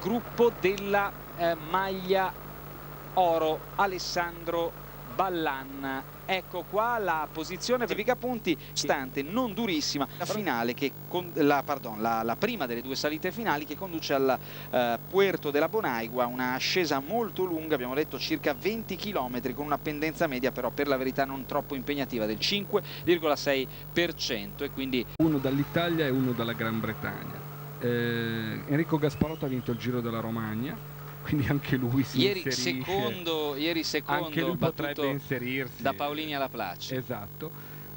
gruppo della eh, maglia oro Alessandro Ballan. Ecco qua la posizione verifica punti stante non durissima la finale che con, la, pardon, la, la, prima delle due salite finali che conduce al eh, Puerto della Bonaigua una ascesa molto lunga abbiamo detto circa 20 km con una pendenza media però per la verità non troppo impegnativa del 5,6% e quindi uno dall'Italia e uno dalla Gran Bretagna eh, Enrico Gasparotto ha vinto il Giro della Romagna quindi anche lui si ieri inserisce. secondo, ieri secondo anche lui potrebbe inserirsi. da Paolini alla Place. Esatto.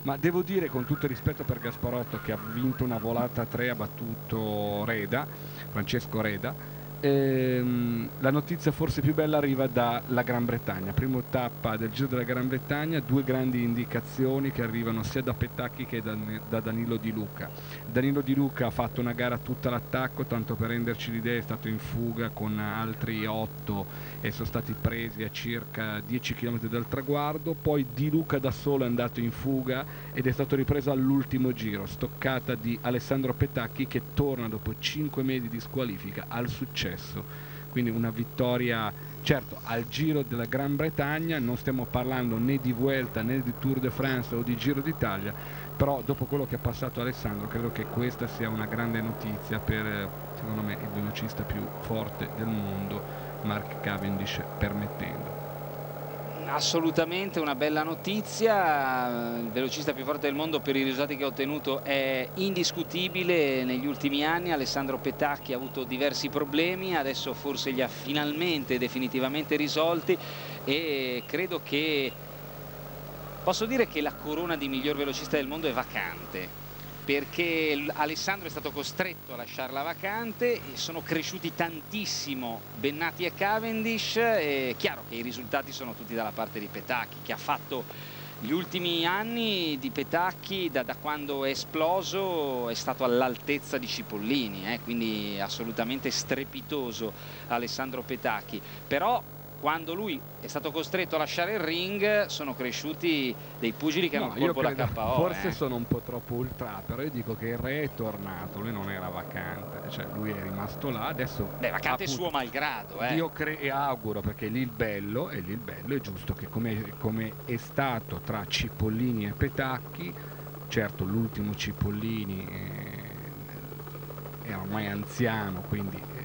Ma devo dire con tutto il rispetto per Gasparotto che ha vinto una volata a 3 ha battuto Reda Francesco Reda Ehm, la notizia forse più bella arriva dalla Gran Bretagna, prima tappa del Giro della Gran Bretagna, due grandi indicazioni che arrivano sia da Petacchi che da, da, Danilo Di Luca. Danilo Di Luca ha fatto una gara tutta l'attacco, tanto per renderci l'idea è stato in fuga con altri 8 e sono stati presi a circa 10 km dal traguardo, poi Di Luca da solo è andato in fuga ed è stato ripreso all'ultimo giro, stoccata di Alessandro Petacchi che torna dopo 5 mesi di squalifica al successo successo. Quindi una vittoria, certo, al Giro della Gran Bretagna, non stiamo parlando né di Vuelta né di Tour de France o di Giro d'Italia, però dopo quello che ha passato Alessandro credo che questa sia una grande notizia per, secondo me, il velocista più forte del mondo, Mark Cavendish, permettendo assolutamente una bella notizia, il velocista più forte del mondo per i risultati che ha ottenuto è indiscutibile. Negli ultimi anni, Alessandro Petacchi ha avuto diversi problemi, adesso forse li ha finalmente definitivamente risolti e credo che posso dire che la corona di miglior velocista del mondo è vacante perché Alessandro è stato costretto a lasciarla vacante e sono cresciuti tantissimo Bennati e Cavendish è chiaro che i risultati sono tutti dalla parte di Petacchi che ha fatto gli ultimi anni di Petacchi da, da quando è esploso è stato all'altezza di Cipollini eh, quindi assolutamente strepitoso Alessandro Petacchi. Però quando lui è stato costretto a lasciare il ring sono cresciuti dei pugili che no, hanno colpo da KO forse eh. sono un po' troppo ultra però io dico che il re è tornato lui non era vacante cioè lui è rimasto là adesso beh vacante è suo malgrado eh. io e auguro perché lì il bello e lì il bello è giusto che come, come è stato tra Cipollini e Petacchi certo l'ultimo Cipollini è, è ormai anziano quindi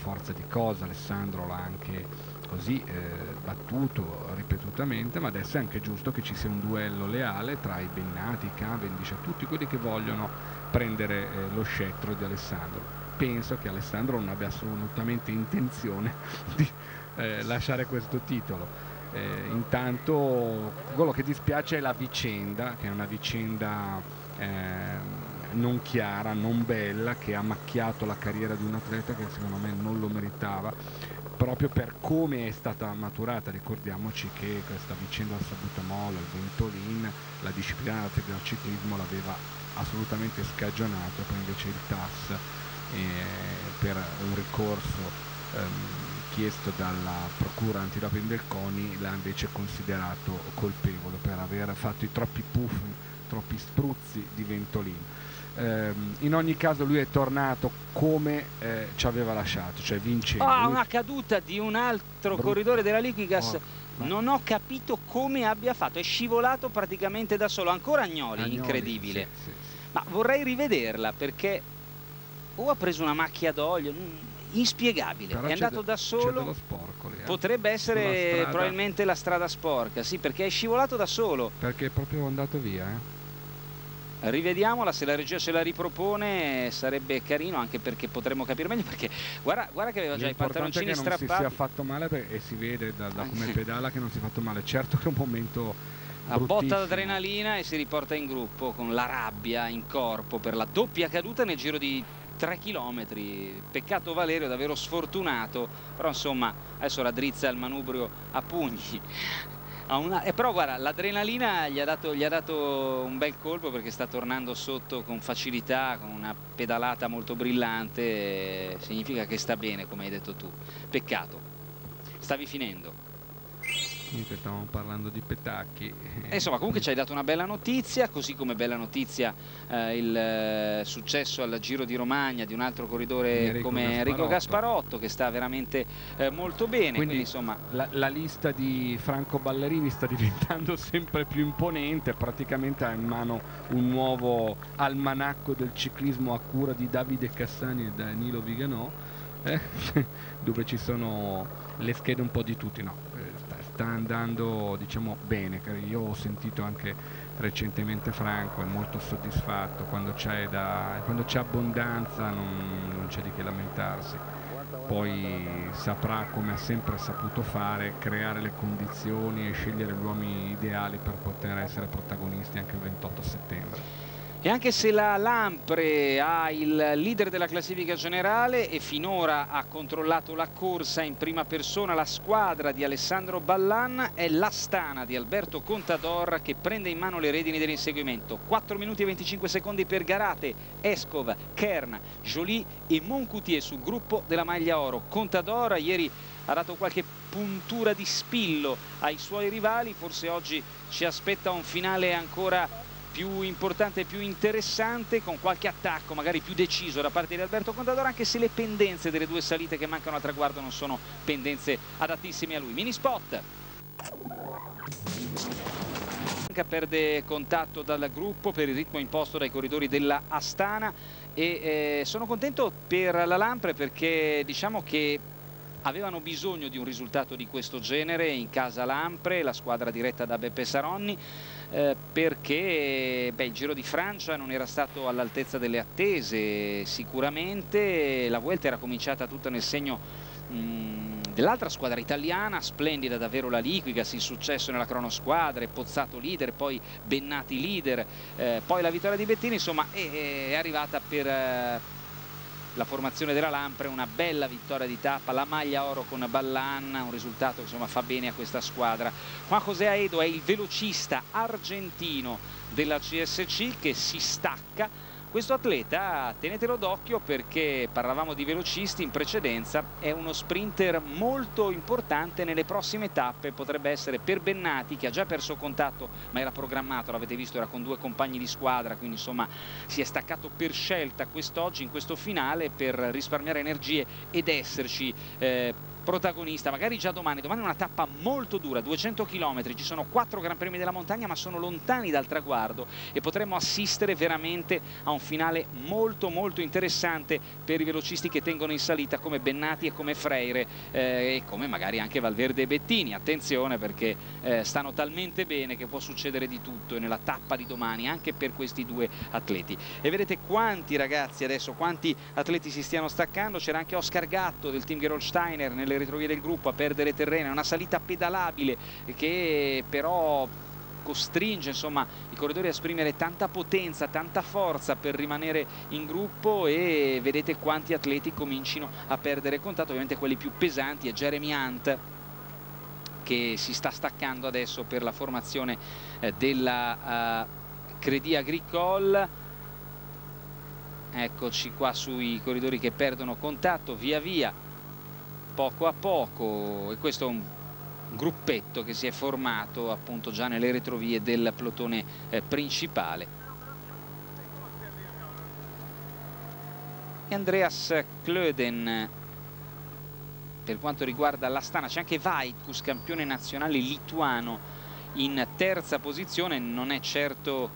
forza di cosa Alessandro l'ha anche così eh, battuto ripetutamente ma adesso è anche giusto che ci sia un duello leale tra i Bennati, i Cavendish e tutti quelli che vogliono prendere eh, lo scettro di Alessandro. Penso che Alessandro non abbia assolutamente intenzione di eh, lasciare questo titolo. Eh, intanto quello che dispiace è la vicenda che è una vicenda ehm, non chiara, non bella, che ha macchiato la carriera di un atleta che secondo me non lo meritava, proprio per come è stata maturata. Ricordiamoci che questa vicenda del Sabutamolo, il Ventolin, la disciplina del ciclismo l'aveva assolutamente scagionato, poi invece il TAS eh, per un ricorso ehm, chiesto dalla procura antidoping del CONI l'ha invece considerato colpevole per aver fatto i troppi puff, troppi spruzzi di Ventolin in ogni caso lui è tornato come eh, ci aveva lasciato, cioè vincendo. Ah, una caduta di un altro Brut corridore della Liquigas. Oh, non ho capito come abbia fatto, è scivolato praticamente da solo, ancora Agnoli, Agnoli incredibile. Sì, sì, sì. Ma vorrei rivederla perché o ha preso una macchia d'olio, mm, inspiegabile, Però è andato da solo. Sporco, eh. Potrebbe essere probabilmente la strada sporca, sì, perché è scivolato da solo. Perché è proprio andato via, eh rivediamola se la regia se la ripropone sarebbe carino anche perché potremmo capire meglio perché guarda, guarda che aveva già i pantaloncini strappati non si sia fatto male e si vede da, da come pedala che non si è fatto male. Certo che è un momento a botta d'adrenalina e si riporta in gruppo con la rabbia in corpo per la doppia caduta nel giro di 3 km peccato Valerio davvero sfortunato però insomma adesso raddrizza il manubrio a pugni una... eh, però guarda, l'adrenalina gli, gli, ha dato un bel colpo perché sta tornando sotto con facilità, con una pedalata molto brillante, significa che sta bene come hai detto tu. Peccato, stavi finendo. Niente, stavamo parlando di Petacchi. E insomma, comunque ci hai dato una bella notizia, così come bella notizia eh, il eh, successo al Giro di Romagna di un altro corridore Enrico come Gasparotto. Enrico Gasparotto, che sta veramente eh, molto bene. Quindi, quindi insomma... La, la, lista di Franco Ballerini sta diventando sempre più imponente, praticamente ha in mano un nuovo almanacco del ciclismo a cura di Davide Cassani e Danilo Viganò, eh? dove ci sono le schede un po' di tutti. No, sta andando diciamo bene, io ho sentito anche recentemente Franco, è molto soddisfatto, quando c'è, abbondanza non, non c'è di che lamentarsi, poi saprà come ha sempre saputo fare, creare le condizioni e scegliere gli uomini ideali per poter essere protagonisti anche il 28 settembre. E anche se la Lampre ha il leader della classifica generale e finora ha controllato la corsa in prima persona, la squadra di Alessandro Ballan è l'Astana di Alberto Contador che prende in mano le redini dell'inseguimento. 4 minuti e 25 secondi per Garate, Escov, Kern, Jolie e Moncoutier sul gruppo della maglia oro. Contador ieri ha dato qualche puntura di spillo ai suoi rivali, forse oggi ci aspetta un finale ancora più importante e più interessante con qualche attacco magari più deciso da parte di Alberto Contador anche se le pendenze delle due salite che mancano al traguardo non sono pendenze adattissime a lui. Mini spot. Perde contatto dal gruppo per il ritmo imposto dai corridori della Astana e eh, sono contento per la Lampre perché diciamo che avevano bisogno di un risultato di questo genere in casa Lampre, la squadra diretta da Beppe Saronni eh, perché beh, il Giro di Francia non era stato all'altezza delle attese sicuramente, la Vuelta era cominciata tutta nel segno dell'altra squadra italiana, splendida davvero la Liquigas, il successo nella cronosquadra, Pozzato leader, poi Bennati leader, eh, poi la vittoria di Bettini, insomma è, è arrivata per... Eh, la formazione della Lampre, una bella vittoria di tappa, la maglia oro con Ballan, un risultato che insomma, fa bene a questa squadra. Juan José Aedo è il velocista argentino della CSC che si stacca questo atleta tenetelo d'occhio perché parlavamo di velocisti in precedenza, è uno sprinter molto importante nelle prossime tappe, potrebbe essere per Bennati che ha già perso contatto ma era programmato, l'avete visto, era con due compagni di squadra, quindi insomma si è staccato per scelta quest'oggi in questo finale per risparmiare energie ed esserci eh, protagonista, magari già domani, domani è una tappa molto dura, 200 km, ci sono 4 Gran Premi della montagna ma sono lontani dal traguardo. E potremmo assistere veramente a un finale molto molto interessante per i velocisti che tengono in salita come Bennati e come Freire eh, e come magari anche Valverde e Bettini, attenzione perché eh, stanno talmente bene che può succedere di tutto nella tappa di domani anche per questi due atleti. E vedete quanti ragazzi adesso, quanti atleti si stiano staccando, c'era anche Oscar Gatto del team Gerolsteiner nelle retrovie del gruppo a perdere terreno, è una salita pedalabile che però costringe insomma, i corridori a esprimere tanta potenza, tanta forza per rimanere in gruppo e vedete quanti atleti comincino a perdere contatto, ovviamente quelli più pesanti è Jeremy Hunt che si sta staccando adesso per la formazione eh, della uh, Credit Agricole. Eccoci qua sui corridori che perdono contatto via via poco a poco e questo è un gruppetto che si è formato appunto già nelle retrovie del plotone eh, principale. Andreas Klöden per quanto riguarda l'Astana c'è anche Vaitkus campione nazionale lituano in terza posizione. Non è certo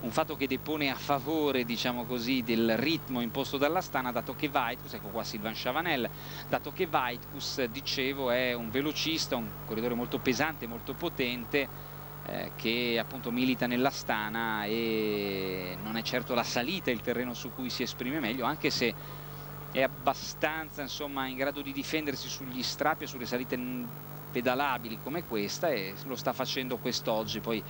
un fatto che depone a favore diciamo così, del ritmo imposto dall'Astana dato che Vaitkus, ecco qua Silvan Chavanel, dato che Vaitkus dicevo è un velocista, un corridore molto pesante, molto potente eh, che appunto milita nell'Astana e non è certo la salita il terreno su cui si esprime meglio anche se è abbastanza insomma in grado di difendersi sugli strappi e sulle salite pedalabili come questa e lo sta facendo quest'oggi. Poi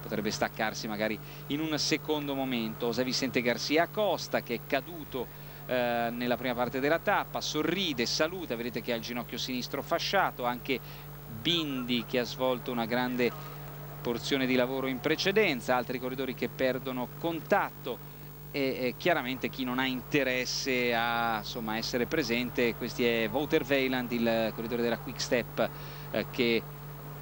potrebbe staccarsi magari in un secondo momento. José Vicente Garcia Costa che è caduto eh, nella prima parte della tappa, sorride, saluta, vedete che ha il ginocchio sinistro fasciato, anche Bindi che ha svolto una grande porzione di lavoro in precedenza, altri corridori che perdono contatto e, e chiaramente chi non ha interesse a insomma, essere presente, questi è Wouter Weiland, il corridore della Quick Step eh, che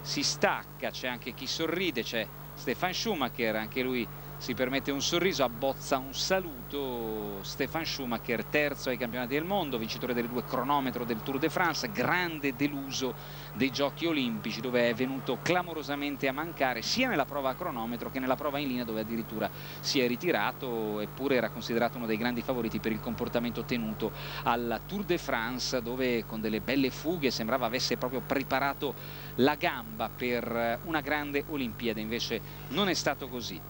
si stacca, c'è anche chi sorride, c'è Stefan Schumacher, anche lui si permette un sorriso, abbozza un saluto. Stefan Schumacher, terzo ai campionati del mondo, vincitore delle due cronometro del Tour de France, grande deluso dei giochi olimpici dove è venuto clamorosamente a mancare sia nella prova a cronometro che nella prova in linea dove addirittura si è ritirato eppure era considerato uno dei grandi favoriti per il comportamento tenuto al Tour de France dove con delle belle fughe sembrava avesse proprio preparato la gamba per una grande Olimpiade invece non è stato così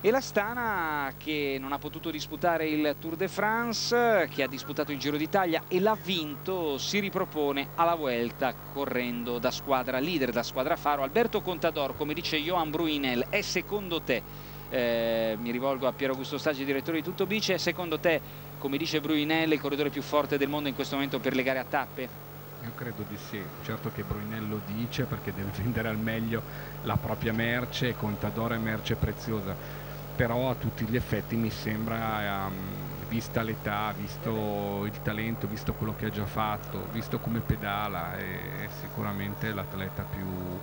e la Stana che non ha potuto disputare il Tour de France, che ha disputato il Giro d'Italia e l'ha vinto, si ripropone alla Vuelta correndo da squadra leader, da squadra faro. Alberto Contador, come dice Johan Bruinel, è secondo te, eh, mi rivolgo a Piero Augusto Staggi, direttore di Tutto Bice, è secondo te, come dice Bruinel, il corridore più forte del mondo in questo momento per le gare a tappe? Io credo di sì, certo che Bruinello dice perché deve vendere al meglio la propria merce, Contador è merce preziosa però a tutti gli effetti mi sembra, um, vista l'età, visto il talento, visto quello che ha già fatto, visto come pedala, è sicuramente l'atleta più,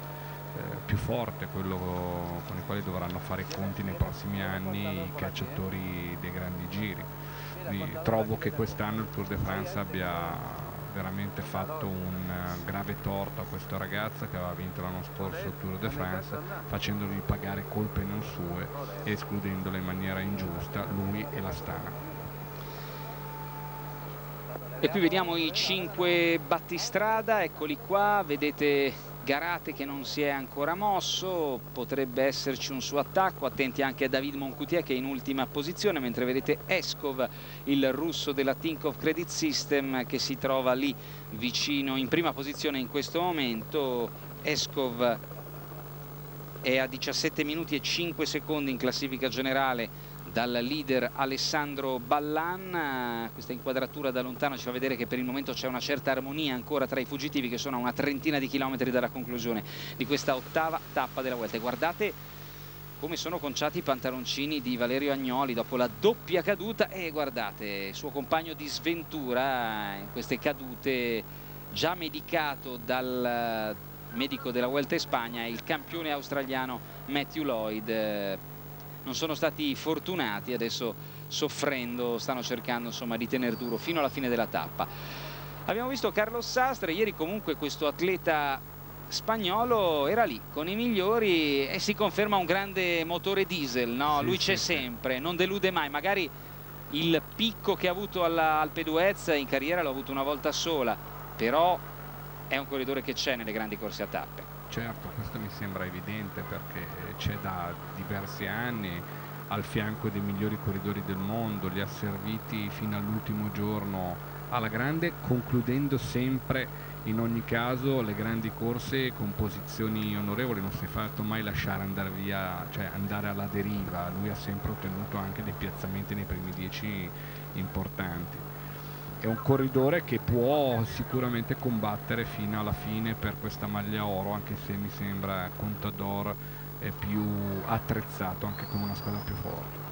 eh, più forte, quello con il quale dovranno fare i conti nei prossimi anni i cacciatori dei grandi giri. Quindi trovo che quest'anno il Tour de France abbia veramente fatto un eh, grave torto a questo ragazzo che aveva vinto l'anno scorso il Tour de France facendogli pagare colpe non sue e escludendole in maniera ingiusta lui e la Stana. E qui vediamo i cinque battistrada, eccoli qua, vedete Garate che non si è ancora mosso, potrebbe esserci un suo attacco, attenti anche a David Moncoutier che è in ultima posizione, mentre vedete Eskov, il russo della Tinkoff Credit System che si trova lì vicino in prima posizione in questo momento. Eskov è a 17 minuti e 5 secondi in classifica generale dal leader Alessandro Ballan. Questa inquadratura da lontano ci fa vedere che per il momento c'è una certa armonia ancora tra i fuggitivi che sono a una trentina di chilometri dalla conclusione di questa ottava tappa della Vuelta. E guardate come sono conciati i pantaloncini di Valerio Agnoli dopo la doppia caduta. E guardate il suo compagno di sventura in queste cadute già medicato dal medico della Vuelta in Spagna il campione australiano Matthew Lloyd non sono stati fortunati, adesso soffrendo stanno cercando insomma, di tenere duro fino alla fine della tappa. Abbiamo visto Carlos Sastre, ieri comunque questo atleta spagnolo era lì con i migliori e si conferma un grande motore diesel, no? sì, lui c'è sì, sempre, non delude mai, magari il picco che ha avuto all'Alpe d'Huez in carriera l'ha avuto una volta sola, però è un corridore che c'è nelle grandi corse a tappe. Certo, questo mi sembra evidente perché c'è da diversi anni al fianco dei migliori corridori del mondo, li ha serviti fino all'ultimo giorno alla grande, concludendo sempre in ogni caso le grandi corse con posizioni onorevoli, non si è fatto mai lasciare andare via, cioè andare alla deriva, lui ha sempre ottenuto anche dei piazzamenti nei primi dieci importanti è un corridore che può sicuramente combattere fino alla fine per questa maglia oro anche se mi sembra Contador è più attrezzato anche con una squadra più forte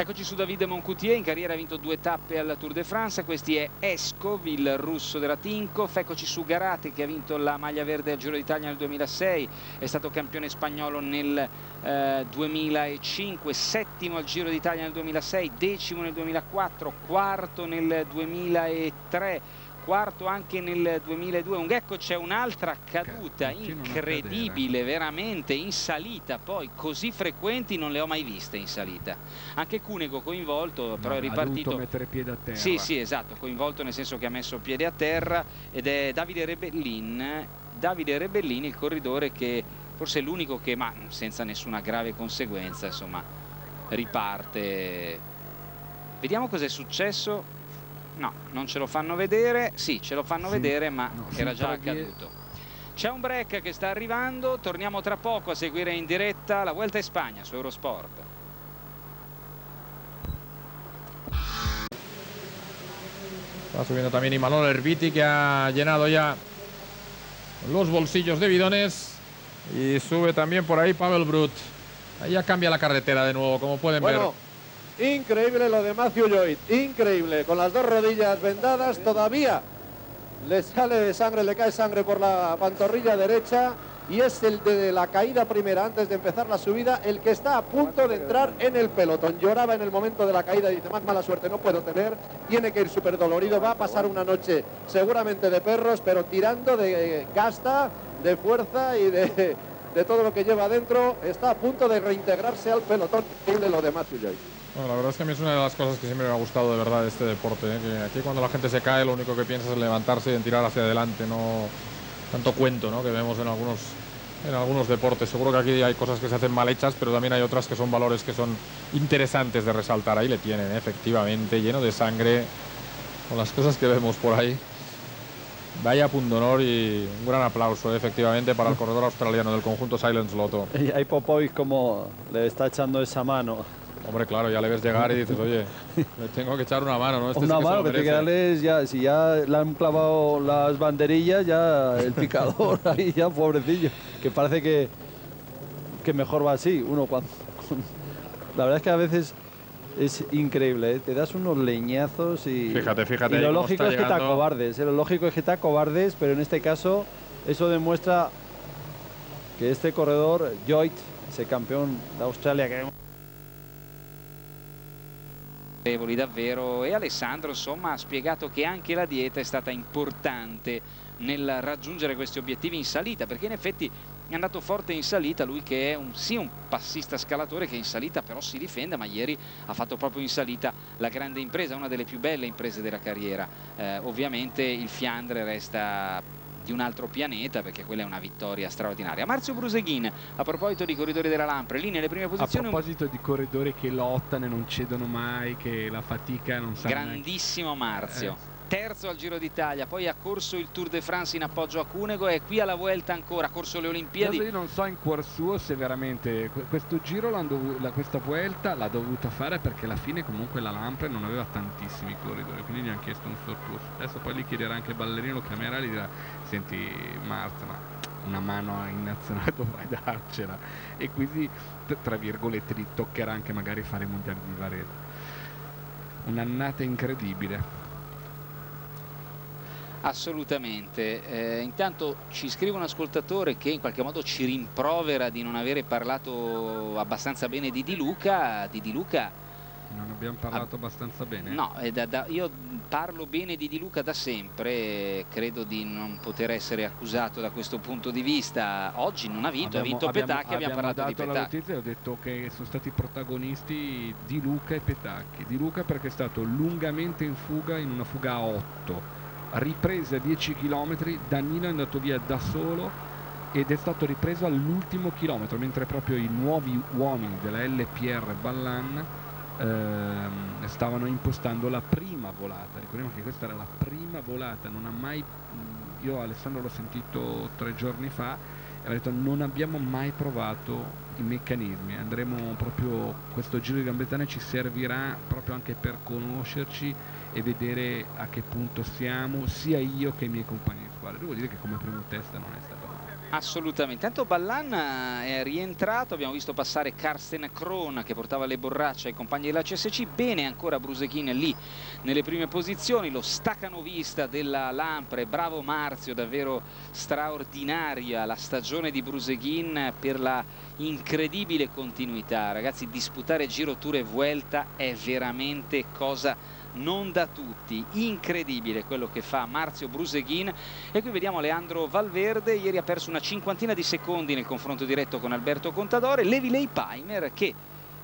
Eccoci su Davide Moncoutier, in carriera ha vinto due tappe alla Tour de France, questi è Eskov, il russo della Tinkoff, eccoci su Garate che ha vinto la maglia verde al Giro d'Italia nel 2006, è stato campione spagnolo nel eh, 2005, settimo al Giro d'Italia nel 2006, decimo nel 2004, quarto nel 2003, quarto anche nel 2002 un Ungecco c'è un'altra caduta incredibile veramente in salita. Poi così frequenti non le ho mai viste in salita. Anche Cunego coinvolto però è ripartito ha mettere piede a terra. Sì sì esatto coinvolto nel senso che ha messo piede a terra ed è Davide Rebellin Davide Rebellin il corridore che forse è l'unico che ma senza nessuna grave conseguenza insomma riparte. Vediamo cosa è successo No, non ce lo fanno vedere. Sì, ce lo fanno sì, vedere, ma no, era già accaduto. C'è un break che sta arrivando, torniamo tra poco a seguire in diretta la Vuelta in Spagna su Eurosport. Está subiendo también Imanol Herbiti que ha llenado ya los bolsillos de bidones y sube también por ahí Pavel Brut. Ahí ya cambia la carretera de nuevo, como pueden bueno. ver. Increíble lo de Matthew Lloyd, increíble, con las dos rodillas vendadas todavía le sale sangre, le cae sangre por la pantorrilla derecha. Y es el de la caída primera antes de empezar la subida el que está a punto de entrar en el pelotón. Lloraba en el momento de la caída y dice, más mala suerte no puedo tener, tiene que ir súper dolorido, va a pasar una noche seguramente de perros, pero tirando de gasta, de fuerza y de, de todo lo que lleva adentro, está a punto de reintegrarse al pelotón y de lo demás bueno, la verdad es que a mí es una de las cosas que siempre me ha gustado de verdad de este deporte. ¿eh? Que aquí cuando la gente se cae lo único que piensa es levantarse y en tirar hacia adelante, no tanto cuento ¿no? que vemos en algunos, en algunos deportes. Seguro que aquí hay cosas que se hacen mal hechas, pero también hay otras que son valores que son interesantes de resaltar. Ahí le tienen, ¿eh? efectivamente, lleno de sangre, con las cosas que vemos por ahí. Vaya pundonor y un gran aplauso, efectivamente, para el corredor australiano del conjunto Silence Lotto. Y hay Popoy como le está echando esa mano Hombre, claro, ya le ves llegar y dices, oye, le tengo que echar una mano, ¿no? Este una mano, que, te ya, si ya le han clavado las banderillas, ya el picador ahí, ya pobrecillo. Que parece que, que mejor va así, uno cuando... La verdad es que a veces es increíble, ¿eh? te das unos leñazos y... Fíjate, fíjate. Y lo lógico es que te acobardes, ¿eh? lo lógico es que te acobardes, pero en este caso eso demuestra que este corredor, Joyt, ese campeón de Australia que davvero. E Alessandro insomma ha spiegato che anche la dieta è stata importante nel raggiungere questi obiettivi in salita perché in effetti è andato forte in salita lui che è un, sì un passista scalatore che in salita però si difende ma ieri ha fatto proprio in salita la grande impresa una delle più belle imprese della carriera. Eh, ovviamente il Fiandre resta di un altro pianeta perché quella è una vittoria straordinaria. Marzio Bruseghin a proposito di corridori della Lampre, lì nelle prime posizioni. A proposito di corridori che lottano e non cedono mai, che la fatica non sa Grandissimo Marzio. Eh terzo al Giro d'Italia, poi ha corso il Tour de France in appoggio a Cunego e qui alla Vuelta ancora, ha corso le Olimpiadi. Io non so in cuor suo se veramente questo giro, questa Vuelta l'ha dovuta fare perché alla fine comunque la Lampre non aveva tantissimi corridori, quindi gli hanno chiesto un sortuso. Adesso poi gli chiederà anche Ballerino, lo chiamerà e gli dirà, senti Marta, ma una mano in nazionale dovrai darcela e quindi tra virgolette gli toccherà anche magari fare i mondiali di Varese un'annata incredibile Assolutamente, eh, intanto ci scrive un ascoltatore che in qualche modo ci rimprovera di non avere parlato abbastanza bene di Di Luca, di Di Luca non abbiamo parlato abbastanza bene? No, da, da, io parlo bene di Di Luca da sempre, credo di non poter essere accusato da questo punto di vista. Oggi non ha vinto, abbiamo, ha vinto abbiamo, Petacchi, abbiamo, abbiamo parlato di Petacchi. la notizia ho detto che sono stati protagonisti Di Luca e Petacchi. Di Luca perché è stato lungamente in fuga, in una fuga a 8 riprese a 10 km, Danilo è andato via da solo ed è stato ripreso all'ultimo chilometro, mentre proprio i nuovi uomini della LPR Ballan ehm, stavano impostando la prima volata. Ricordiamo che questa era la prima volata, non ha mai, io Alessandro l'ho sentito tre giorni fa e ha detto non abbiamo mai provato i meccanismi, andremo proprio, questo giro di Gran ci servirà proprio anche per conoscerci e vedere a che punto siamo sia io che i miei compagni di squadra. Devo dire che come primo test non è stato male. Assolutamente. Tanto Ballan è rientrato abbiamo visto passare Karsten Krohn che portava le borracce ai compagni della CSC bene ancora Brusechin lì nelle prime posizioni lo staccanovista della Lampre. Bravo Marzio davvero straordinaria la stagione di Brusechin per la incredibile continuità. Ragazzi disputare Giro Tour e Vuelta è veramente cosa non da tutti, incredibile quello che fa Marzio Bruseghin. E qui vediamo Leandro Valverde, ieri ha perso una cinquantina di secondi nel confronto diretto con Alberto Contadore, Levi Paimer che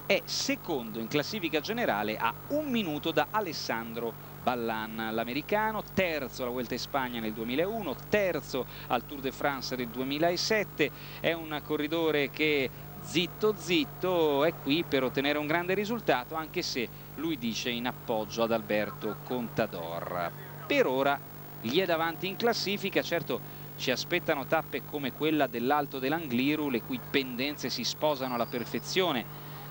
è secondo in classifica generale a un minuto da Alessandro Ballan, l'americano, terzo alla Vuelta in Spagna nel 2001, terzo al Tour de France del 2007, è un corridore che zitto zitto è qui per ottenere un grande risultato anche se lui dice in appoggio ad Alberto Contador. Per ora gli è davanti in classifica certo ci aspettano tappe come quella dell'Alto dell'Angliru le cui pendenze si sposano alla perfezione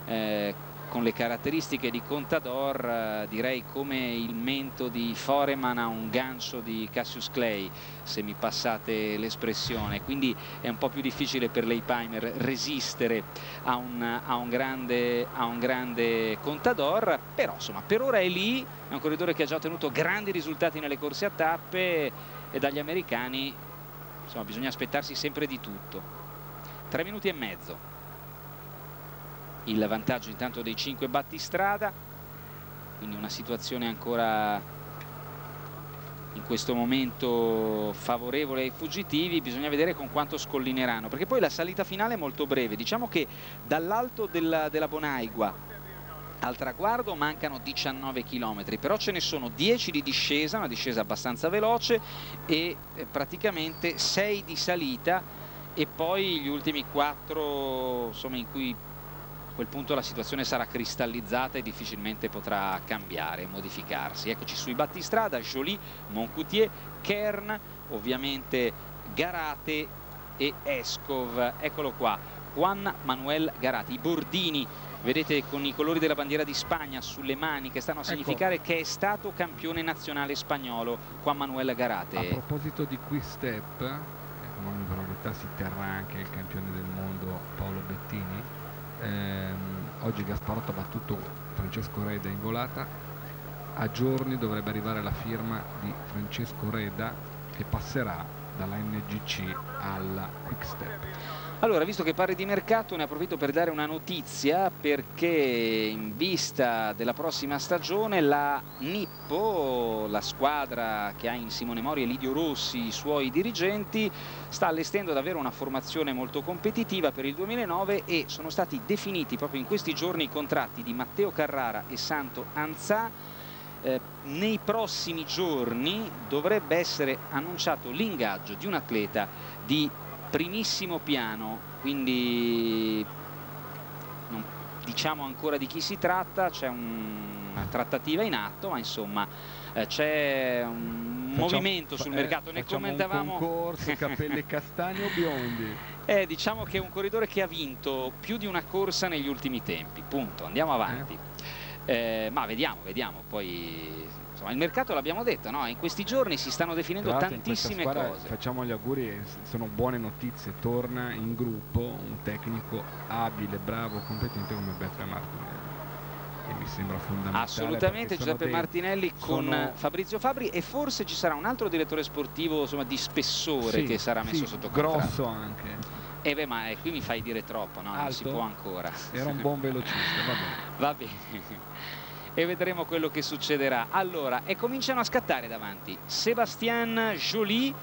eh, con le caratteristiche di Contador eh, direi come il mento di Foreman a un gancio di Cassius Clay se mi passate l'espressione. Quindi è un po' più difficile per l'Eipheimer resistere a un, a, un grande, a un grande Contador però insomma per ora è lì è un corridore che ha già ottenuto grandi risultati nelle corse a tappe e dagli americani insomma bisogna aspettarsi sempre di tutto. Tre minuti e mezzo il vantaggio intanto dei 5 battistrada. Quindi una situazione ancora in questo momento favorevole ai fuggitivi. Bisogna vedere con quanto scollineranno perché poi la salita finale è molto breve. Diciamo che dall'alto della, della Bonaigua al traguardo mancano 19 km però ce ne sono 10 di discesa una discesa abbastanza veloce e eh, praticamente 6 di salita e poi gli ultimi 4 insomma in cui quel punto la situazione sarà cristallizzata e difficilmente potrà cambiare, modificarsi. Eccoci sui battistrada, Jolie, Moncoutier, Kern, ovviamente Garate e Escov. Eccolo qua, Juan Manuel Garate, i bordini vedete con i colori della bandiera di Spagna sulle mani che stanno a ecco. significare ecco. che è stato campione nazionale spagnolo Juan Manuel Garate. A proposito di quick step, eh, come in probabilità si terrà anche il campione del mondo Paolo Bettini, ehm, oggi Gasparotto ha battuto Francesco Reda in volata. A giorni dovrebbe arrivare la firma di Francesco Reda che passerà dalla NGC alla Quickstep allora, visto che parli di mercato, ne approfitto per dare una notizia perché in vista della prossima stagione la Nippo, la squadra che ha in Simone Mori e Lidio Rossi i suoi dirigenti, sta allestendo davvero una formazione molto competitiva per il 2009 e sono stati definiti proprio in questi giorni i contratti di Matteo Carrara e Santo Anzà. Eh, nei prossimi giorni dovrebbe essere annunciato l'ingaggio di un atleta di primissimo piano, quindi non diciamo ancora di chi si tratta, c'è un, una trattativa in atto, ma insomma eh, c'è un facciamo, movimento sul eh, mercato, ne commentavamo... un concorso, capelli castani o biondi? Eh, diciamo che è un corridore che ha vinto più di una corsa negli ultimi tempi, punto, andiamo avanti. Eh. eh ma vediamo, vediamo, poi insomma il mercato l'abbiamo detto, no? in questi giorni si stanno definendo tantissime cose. Facciamo gli auguri, sono buone notizie, torna in gruppo un tecnico abile, bravo, competente come Beppe Martinelli. E mi sembra fondamentale. Assolutamente Giuseppe dei, Martinelli con sono... Fabrizio Fabri e forse ci sarà un altro direttore sportivo insomma, di spessore sì, che sarà messo sì, sotto contratto. Grosso anche. E eh beh, ma eh, qui mi fai dire troppo, no? Alto. Non si può ancora. Era un buon velocista, va bene. Va bene e vedremo quello che succederà. Allora, e cominciano a scattare davanti. Sebastian Joly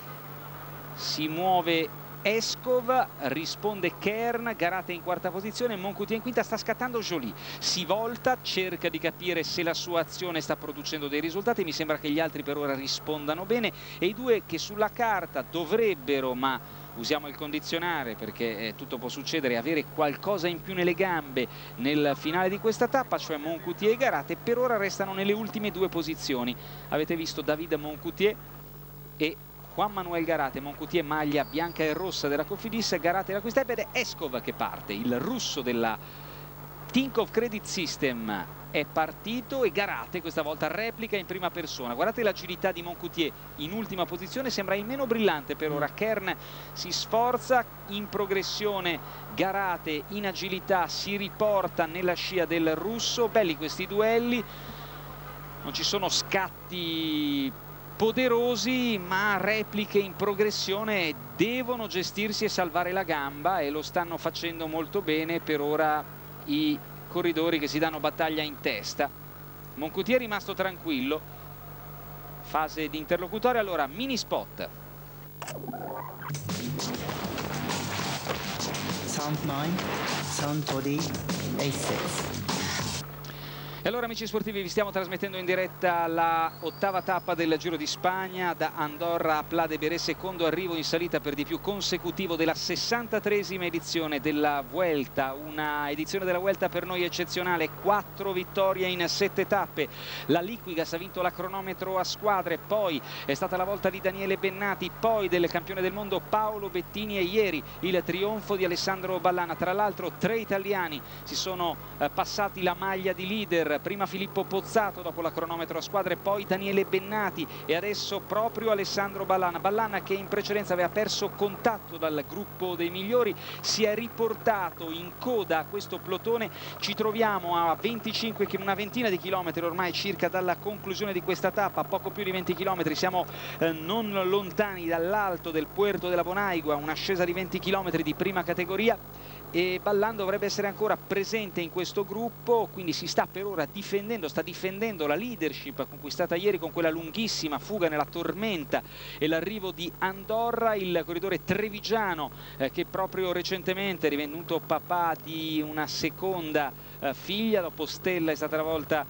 si muove Escov, risponde Kern, Garate in quarta posizione, Moncuti in quinta, sta scattando Joly, si volta, cerca di capire se la sua azione sta producendo dei risultati, mi sembra che gli altri per ora rispondano bene e i due che sulla carta dovrebbero, ma usiamo il condizionale perché eh, tutto può succedere, avere qualcosa in più nelle gambe nel finale di questa tappa, cioè Moncoutier e Garate, per ora restano nelle ultime due posizioni. Avete visto David Moncoutier e Juan Manuel Garate, Moncoutier maglia bianca e rossa della Cofidis, Garate la questa ed è Escov che parte, il russo della Tinkoff Credit System è partito e Garate questa volta replica in prima persona. Guardate l'agilità di Moncoutier in ultima posizione sembra il meno brillante per ora. Kern si sforza in progressione Garate in agilità si riporta nella scia del russo. Belli questi duelli. Non ci sono scatti poderosi ma repliche in progressione devono gestirsi e salvare la gamba e lo stanno facendo molto bene per ora i corridori che si danno battaglia in testa. Moncoutier è rimasto tranquillo. Fase di interlocutore allora mini spot. Sound 9 sound body A6 E allora amici sportivi vi stiamo trasmettendo in diretta la ottava tappa del Giro di Spagna da Andorra a Pla de Bere, secondo arrivo in salita per di più consecutivo della 63esima edizione della Vuelta, una edizione della Vuelta per noi eccezionale, quattro vittorie in sette tappe, la Liquigas ha vinto la cronometro a squadre, poi è stata la volta di Daniele Bennati, poi del campione del mondo Paolo Bettini e ieri il trionfo di Alessandro Ballana, tra l'altro tre italiani si sono eh, passati la maglia di leader prima Filippo Pozzato dopo la cronometro a squadre, poi Daniele Bennati e adesso proprio Alessandro Ballana. Ballana che in precedenza aveva perso contatto dal gruppo dei migliori, si è riportato in coda a questo plotone, ci troviamo a 25, una ventina di chilometri ormai circa dalla conclusione di questa tappa, poco più di 20 chilometri, siamo eh, non lontani dall'alto del Puerto della Bonaigua, un'ascesa di 20 chilometri di prima categoria e Ballan dovrebbe essere ancora presente in questo gruppo quindi si sta per ora difendendo sta difendendo la leadership conquistata ieri con quella lunghissima fuga nella tormenta e l'arrivo di Andorra il corridore trevigiano eh, che proprio recentemente è divenuto papà di una seconda eh, figlia. Dopo Stella è stata la volta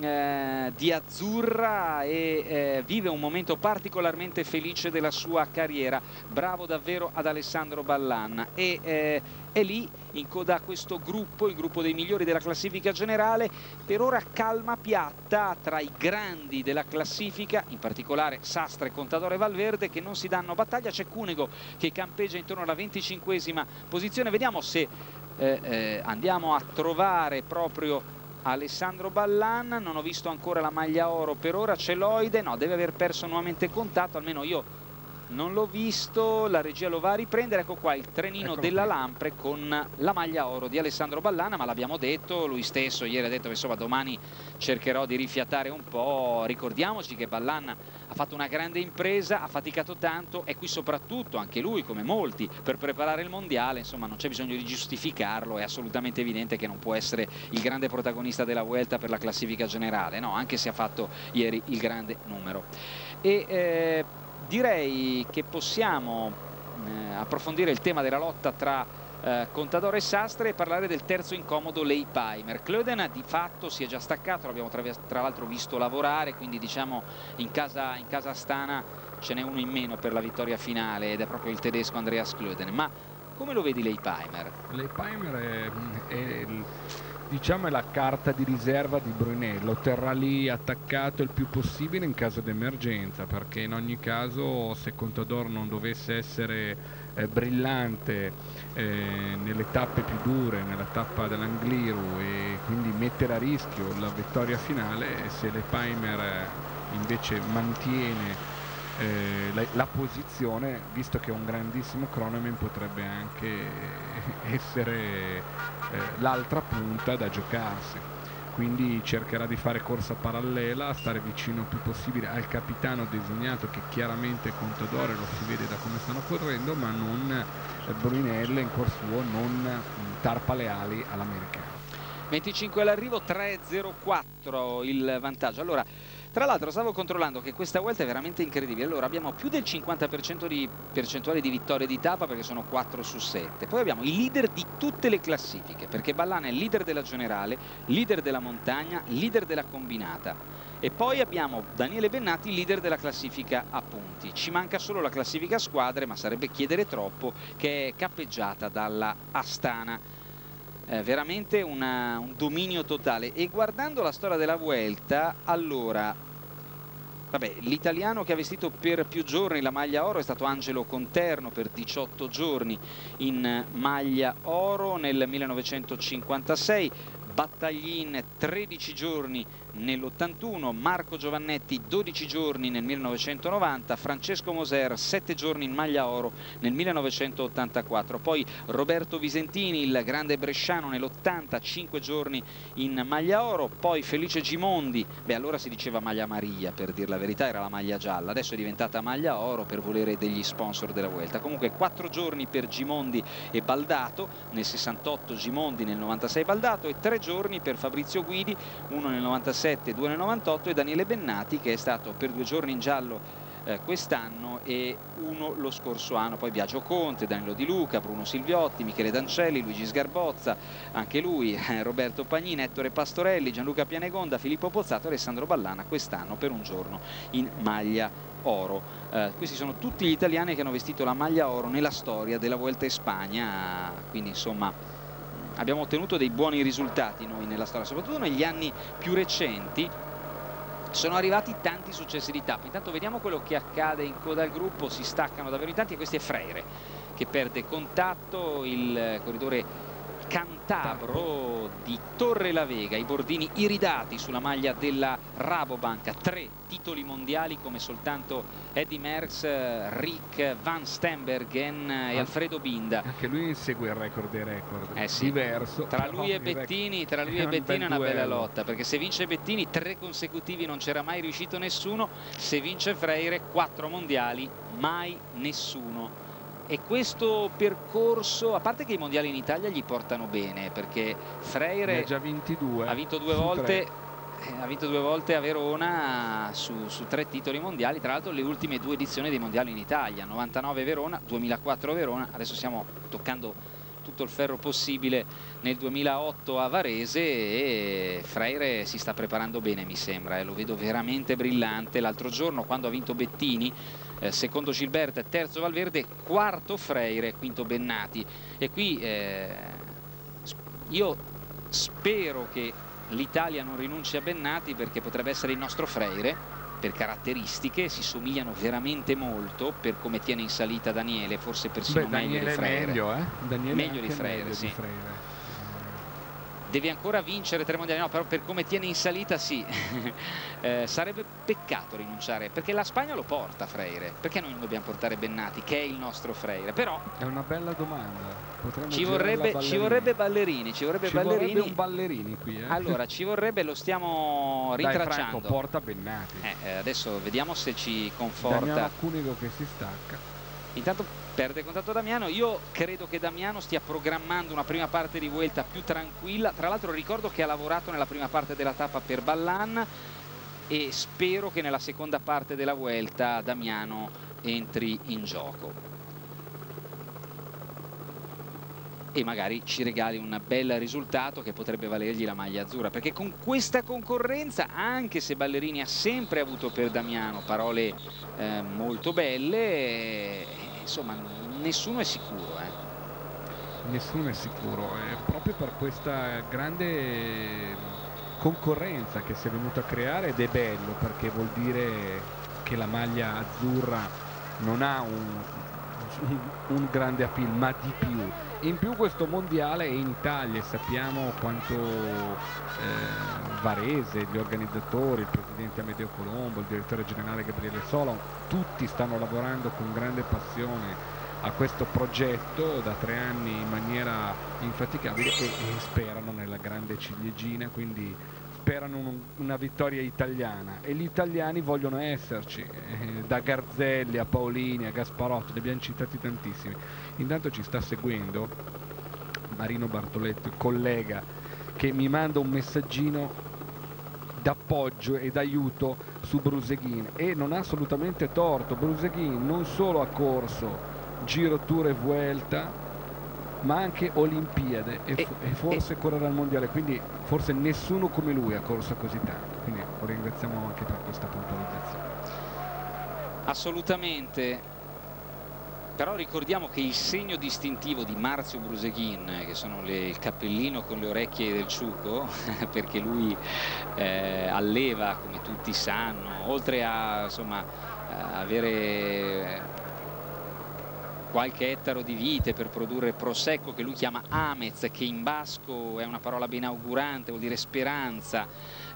eh, di Azzurra e eh, vive un momento particolarmente felice della sua carriera. Bravo davvero ad Alessandro Ballan. E eh, è lì in coda a questo gruppo, il gruppo dei migliori della classifica generale per ora calma piatta tra i grandi della classifica in particolare Sastre, Contadore e Valverde che non si danno battaglia. C'è Cunego che campeggia intorno alla 25esima posizione. Vediamo se eh, eh, andiamo a trovare proprio Alessandro Ballan, non ho visto ancora la maglia oro per ora, Celoide, no, deve aver perso nuovamente contatto, almeno io non l'ho visto, la regia lo va a riprendere, ecco qua il trenino Eccolo della qui. Lampre con la maglia oro di Alessandro Ballana, ma l'abbiamo detto, lui stesso ieri ha detto che insomma domani cercherò di rifiatare un po', ricordiamoci che Ballan ha fatto una grande impresa, ha faticato tanto, è qui soprattutto anche lui come molti per preparare il mondiale, insomma non c'è bisogno di giustificarlo, è assolutamente evidente che non può essere il grande protagonista della Vuelta per la classifica generale, no? anche se ha fatto ieri il grande numero. E, eh, direi che possiamo eh, approfondire il tema della lotta tra eh, Contador e Sastre e parlare del terzo incomodo Lei Paimer. Klöden di fatto si è già staccato, l'abbiamo tra, tra l'altro visto lavorare, quindi diciamo in casa, in casa Astana ce n'è uno in meno per la vittoria finale ed è proprio il tedesco Andreas Klöden. Ma come lo vedi Lei Paimer? Lei Paimer è, è il diciamo è la carta di riserva di Brunello, terrà lì attaccato il più possibile in caso di emergenza, perché in ogni caso se Contador non dovesse essere eh, brillante eh, nelle tappe più dure, nella tappa dell'Angliru e quindi mettere a rischio la vittoria finale, se le Paimer eh, invece mantiene eh, la, la, posizione, visto che è un grandissimo cronomen, potrebbe anche essere eh, l'altra punta da giocarsi. Quindi cercherà di fare corsa parallela, stare vicino il più possibile al capitano designato che chiaramente è Contadore, lo si vede da come stanno correndo, ma non eh, Brunelle in cuor suo, non mm, tarpa le ali all'americano. 25 all'arrivo, 3-0-4 il vantaggio. Allora, tra l'altro stavo controllando che questa volta è veramente incredibile. Allora abbiamo più del 50% di percentuale di vittorie di tappa perché sono 4 su 7. Poi abbiamo i leader di tutte le classifiche perché Ballana è leader della generale, leader della montagna, leader della combinata. E poi abbiamo Daniele Bennati, leader della classifica a punti. Ci manca solo la classifica a squadre, ma sarebbe chiedere troppo, che è cappeggiata dalla Astana. Eh, veramente una, un dominio totale e guardando la storia della Vuelta allora Vabbè, l'italiano che ha vestito per più giorni la maglia oro è stato Angelo Conterno per 18 giorni in maglia oro nel 1956 Battaglin 13 giorni nell'81, Marco Giovannetti 12 giorni nel 1990, Francesco Moser 7 giorni in maglia oro nel 1984, poi Roberto Visentini, il grande bresciano nell'80, 5 giorni in maglia oro, poi Felice Gimondi, beh allora si diceva maglia Maria per dire la verità, era la maglia gialla, adesso è diventata maglia oro per volere degli sponsor della Vuelta, comunque 4 giorni per Gimondi e Baldato, nel 68 Gimondi, nel 96 Baldato e 3 giorni per Fabrizio Guidi, uno nel 96 Due nel 98 e Daniele Bennati che è stato per due giorni in giallo eh, quest'anno e uno lo scorso anno, poi Biagio Conte, Danilo Di Luca, Bruno Silviotti, Michele Dancelli, Luigi Sgarbozza, anche lui, eh, Roberto Pagnini, Ettore Pastorelli, Gianluca Pianegonda, Filippo Pozzato, e Alessandro Ballana quest'anno per un giorno in maglia oro. Eh, questi sono tutti gli italiani che hanno vestito la maglia oro nella storia della Vuelta in Spagna, quindi insomma abbiamo ottenuto dei buoni risultati noi nella storia, soprattutto negli anni più recenti. Sono arrivati tanti successi di tappa. Intanto vediamo quello che accade in coda al gruppo. Si staccano davvero in tanti e questo è Freire che perde contatto. Il corridore Cantabro di Torre la Vega, i bordini iridati sulla maglia della Rabobank, tre titoli mondiali come soltanto Eddie Merckx, Rick Van Stenbergen e Alfredo Binda. Anche lui insegue il record dei record, eh sì. diverso. Tra lui e Bettini, tra lui e Bettini è una bella lotta, perché se vince Bettini tre consecutivi non c'era mai riuscito nessuno, se vince Freire quattro mondiali, mai nessuno e questo percorso, a parte che i mondiali in Italia gli portano bene, perché Freire ha, vinto due volte eh, ha vinto due volte a Verona su, su, tre titoli mondiali, tra l'altro le ultime due edizioni dei mondiali in Italia, 99 Verona, 2004 Verona, adesso stiamo toccando tutto il ferro possibile nel 2008 a Varese e Freire si sta preparando bene mi sembra, eh, lo vedo veramente brillante, l'altro giorno quando ha vinto Bettini eh, secondo Gilberto, terzo Valverde, quarto Freire, quinto Bennati. E qui eh, io spero che l'Italia non rinunci a Bennati perché potrebbe essere il nostro Freire per caratteristiche, si somigliano veramente molto per come tiene in salita Daniele, forse persino Beh, meglio di Freire. Meglio, eh? Daniele meglio di Freire, meglio sì. di Freire deve ancora vincere tre mondiali, no, però per come tiene in salita sì, eh, sarebbe peccato rinunciare, perché la Spagna lo porta Freire, perché noi non dobbiamo portare Bennati, che è il nostro Freire, però... È una bella domanda. Ci vorrebbe, ci vorrebbe, ballerini, ci vorrebbe ci ballerini. Vorrebbe un ballerini qui, eh? Allora, ci vorrebbe, lo stiamo ritracciando. Dai, Franco, porta Bennati. Eh, adesso vediamo se ci conforta. Damiano Cunigo che si stacca. Intanto perde contatto Damiano, io credo che Damiano stia programmando una prima parte di Vuelta più tranquilla, tra l'altro ricordo che ha lavorato nella prima parte della tappa per Ballan e spero che nella seconda parte della Vuelta Damiano entri in gioco. e magari ci regali un bel risultato che potrebbe valergli la maglia azzurra. Perché con questa concorrenza anche se Ballerini ha sempre avuto per Damiano parole eh, molto belle insomma nessuno è sicuro eh. nessuno è sicuro eh, proprio per questa grande concorrenza che si è venuta a creare ed è bello perché vuol dire che la maglia azzurra non ha un, un, grande appeal ma di più in più questo mondiale è in Italia e sappiamo quanto eh, Varese, gli organizzatori, il presidente Amedeo Colombo, il direttore generale Gabriele Solo, tutti stanno lavorando con grande passione a questo progetto da tre anni in maniera infaticabile e, e sperano nella grande ciliegina, quindi sperano un, una vittoria italiana e gli italiani vogliono esserci, eh, da Garzelli a Paolini a Gasparotto, ne abbiamo citati tantissimi. Intanto ci sta seguendo Marino Bartoletto, collega, che mi manda un messaggino d'appoggio e d'aiuto su Bruseghin e non ha assolutamente torto, Bruseghin non solo ha corso Giro Tour e Vuelta ma anche Olimpiade e, e, e forse e, correrà al mondiale. Quindi forse nessuno come lui ha corso così tanto. Quindi lo ringraziamo anche per questa puntualizzazione. Assolutamente però ricordiamo che il segno distintivo di Marzio Bruseghin che sono le, il cappellino con le orecchie del ciuco perché lui eh, alleva come tutti sanno oltre a insomma avere qualche ettaro di vite per produrre prosecco che lui chiama amez che in basco è una parola benaugurante vuol dire speranza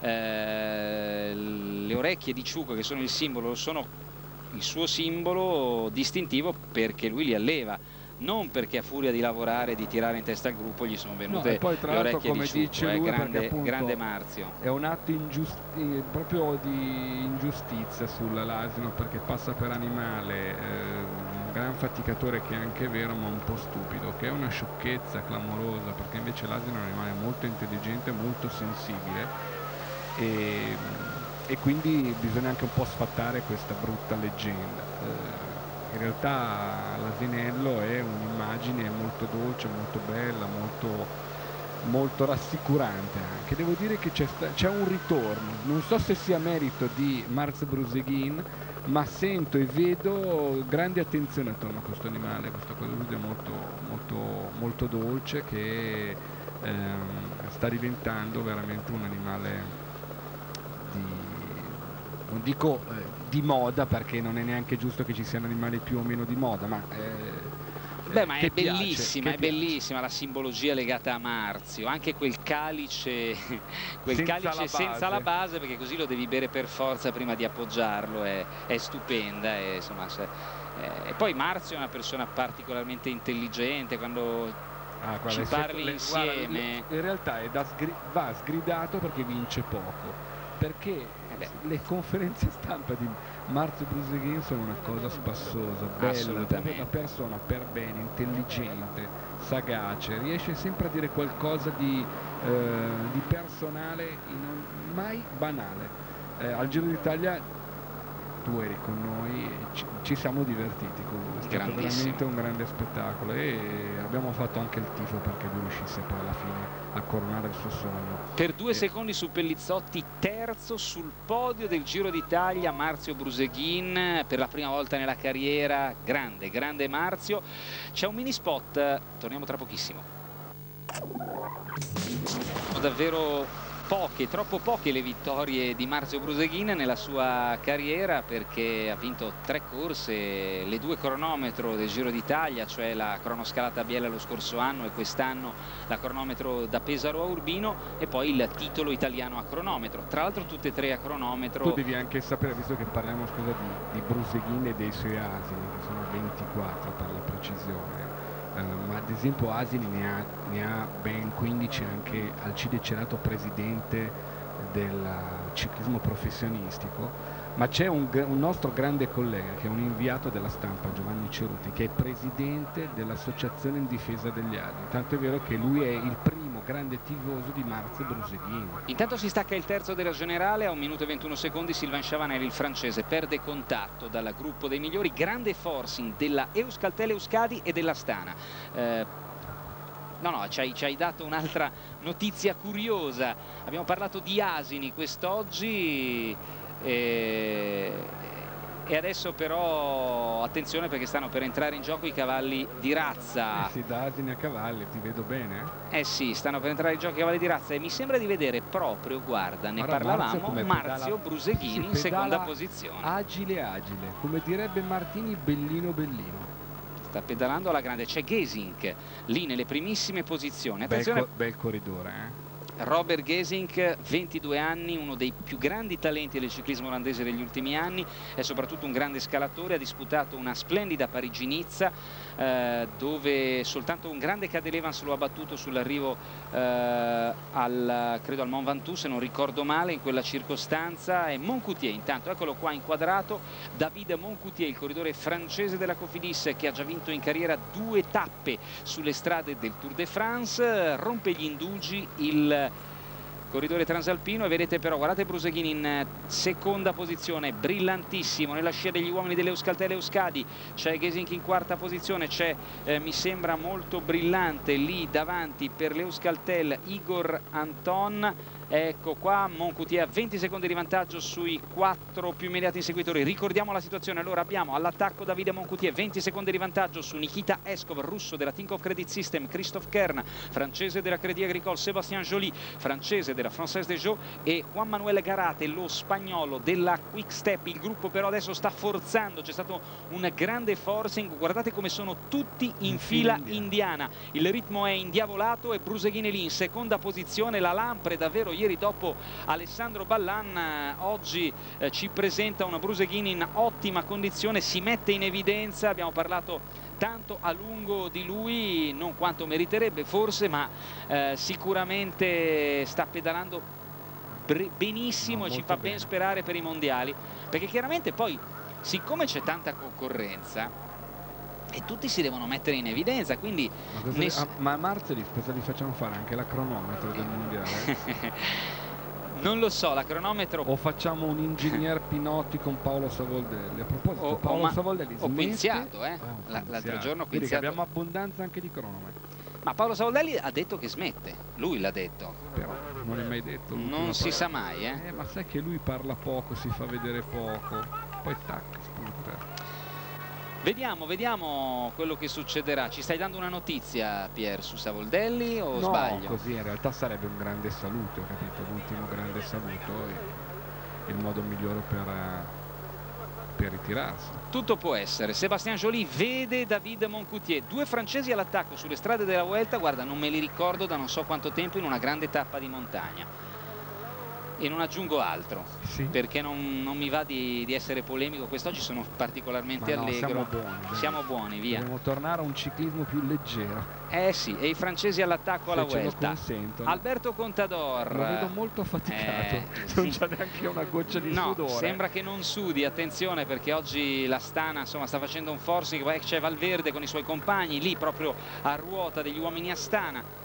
eh, le orecchie di ciuco che sono il simbolo sono il suo simbolo distintivo perché lui li alleva non perché a furia di lavorare e di tirare in testa al gruppo gli sono venute no, poi, le orecchie come di dice ciuco, lui, grande, grande Marzio. è un atto ingiusti, proprio di ingiustizia sull'asino perché passa per animale eh, gran faticatore che è anche vero ma un po' stupido, che è una sciocchezza clamorosa perché invece l'asino è un animale molto intelligente, molto sensibile e, e quindi bisogna anche un po' sfattare questa brutta leggenda. Eh, in realtà l'asinello è un'immagine molto dolce, molto bella, molto, molto rassicurante anche. Devo dire che c'è, un ritorno, non so se sia merito di Marz Bruseghin, ma sento e vedo grande attenzione attorno a questo animale, questo cosa molto, molto, molto dolce che ehm, sta diventando veramente un animale non dico eh, di moda perché non è neanche giusto che ci siano animali più o meno di moda, ma eh, Beh, ma è bellissima, è bellissima la simbologia legata a Marzio, anche quel calice, quel senza, calice la senza la base, perché così lo devi bere per forza prima di appoggiarlo, è, è stupenda. E, insomma, se, eh, e poi Marzio è una persona particolarmente intelligente, quando ah, ci parli le, insieme. Guarda, in realtà sgri va sgridato perché vince poco perché eh le conferenze stampa di Marzio Bruseghin sono una cosa spassosa, bella, una persona per bene, intelligente, sagace, riesce sempre a dire qualcosa di, eh, di personale, non, mai banale. Eh, al Giro d'Italia tu eri con noi e ci, ci siamo divertiti con lui, è stato veramente un grande spettacolo e abbiamo fatto anche il tifo perché lui riuscisse poi alla fine a coronare il suo sogno. Per due e... secondi su Pellizzotti, terzo sul podio del Giro d'Italia, Marzio Bruseghin per la prima volta nella carriera, grande, grande Marzio. C'è un mini spot, torniamo tra pochissimo. Davvero poche, troppo poche le vittorie di Marzio Bruseghin nella sua carriera perché ha vinto tre corse, le due cronometro del Giro d'Italia, cioè la cronoscalata Biella lo scorso anno e quest'anno la cronometro da Pesaro a Urbino e poi il titolo italiano a cronometro. Tra l'altro tutte e tre a cronometro. Tu devi anche sapere, visto che parliamo scusa, di, di Bruseghin e dei suoi asini, che sono 24 per la precisione, ad esempio Asini ne ha, ne ha, ben 15 anche Alcide Cerato presidente del ciclismo professionistico ma c'è un, un, nostro grande collega che è un inviato della stampa Giovanni Ceruti che è presidente dell'associazione in difesa degli asini. Tanto è vero che lui è il primo grande tifoso di Marzio Bruseghini. Intanto si stacca il terzo della generale, a un minuto e 21 secondi Silvan Chavanelli, il francese, perde contatto dal gruppo dei migliori, grande forcing della Euskaltel Euskadi e della Stana. Eh, no, no, ci hai, ci hai dato un'altra notizia curiosa, abbiamo parlato di asini quest'oggi. Eh, e adesso però attenzione perché stanno per entrare in gioco i cavalli di razza. Eh sì da asini a cavalli ti vedo bene eh? Sì stanno per entrare in gioco i cavalli di razza e mi sembra di vedere proprio guarda ne Ora, parlavamo Marzio, Marzio Bruseghini in seconda posizione. agile agile come direbbe Martini bellino bellino. Sta pedalando alla grande c'è Gesink lì nelle primissime posizioni. Attenzione. bel, co bel corridore eh Robert Gesink, 22 anni, uno dei più grandi talenti del ciclismo olandese degli ultimi anni, è soprattutto un grande scalatore, ha disputato una splendida Parigi-Nizza eh, dove soltanto un grande Cadel Evans lo ha battuto sull'arrivo eh, al, credo al Mont Ventoux se non ricordo male in quella circostanza e Moncoutier intanto eccolo qua inquadrato David Moncoutier il corridore francese della Cofidis che ha già vinto in carriera due tappe sulle strade del Tour de France rompe gli indugi il corridore transalpino e vedete però guardate Bruseghin in eh, seconda posizione brillantissimo nella scia degli uomini dell'Euskaltel Euskadi c'è Gesink in quarta posizione c'è eh, mi sembra molto brillante lì davanti per l'Euskaltel Igor Anton Ecco qua, Moncoutier a 20 secondi di vantaggio sui quattro più immediati inseguitori. Ricordiamo la situazione, allora abbiamo all'attacco Davide Moncoutier, 20 secondi di vantaggio su Nikita Eskov, russo della Tinkoff Credit System, Christophe Kern, francese della Credit Agricole, Sébastien Joly, francese della Française des Jeux e Juan Manuel Garate, lo spagnolo della Quick Step. Il gruppo però adesso sta forzando, c'è stato un grande forcing, guardate come sono tutti in, in fila indiana. indiana. Il ritmo è indiavolato e Bruseghin lì in seconda posizione, la Lampre davvero ieri dopo Alessandro Ballan eh, oggi eh, ci presenta una Bruseghini in ottima condizione si mette in evidenza abbiamo parlato tanto a lungo di lui non quanto meriterebbe forse ma eh, sicuramente sta pedalando benissimo no, e ci fa bene. ben sperare per i mondiali perché chiaramente poi siccome c'è tanta concorrenza e tutti si devono mettere in evidenza quindi ma, ma a Marzeli cosa gli facciamo fare anche la cronometro del mondiale Non lo so, la cronometro O facciamo un ingegner Pinotti con Paolo Savoldelli. A proposito, O- Paolo ma- Savoldelli smette- Quinziato, eh? Ah, l'altro giorno Quinziato- abbiamo abbondanza anche di cronometri. Ma Paolo Savoldelli ha detto che smette, lui l'ha detto. Però non è mai detto. Non si parola. sa mai, eh. Eh, ma sai che lui parla poco, si fa vedere poco. Poi tac. Vediamo, vediamo quello che succederà. Ci stai dando una notizia, Pier, su Savoldelli o no, sbaglio? così in realtà sarebbe un grande saluto, capito? L'ultimo grande saluto e il modo migliore per, per ritirarsi. Tutto può essere. Sébastien Joly vede David Moncoutier. Due francesi all'attacco sulle strade della Vuelta. Guarda, non me li ricordo da non so quanto tempo in una grande tappa di montagna. E non aggiungo altro, Sì. perché non, non mi va di, di essere polemico. Quest'oggi sono particolarmente no, allegro. siamo buoni. Siamo buoni, via. Dobbiamo tornare a un ciclismo più leggero. Eh sì, e i francesi all'attacco alla Vuelta. Alberto Contador. Lo vedo molto affaticato. Eh, non sì. c'è neanche una goccia di No, sudore. sembra che non sudi, attenzione perché oggi la Stana insomma, sta facendo un forcing, c'è Valverde con i suoi compagni lì proprio a ruota degli uomini Astana.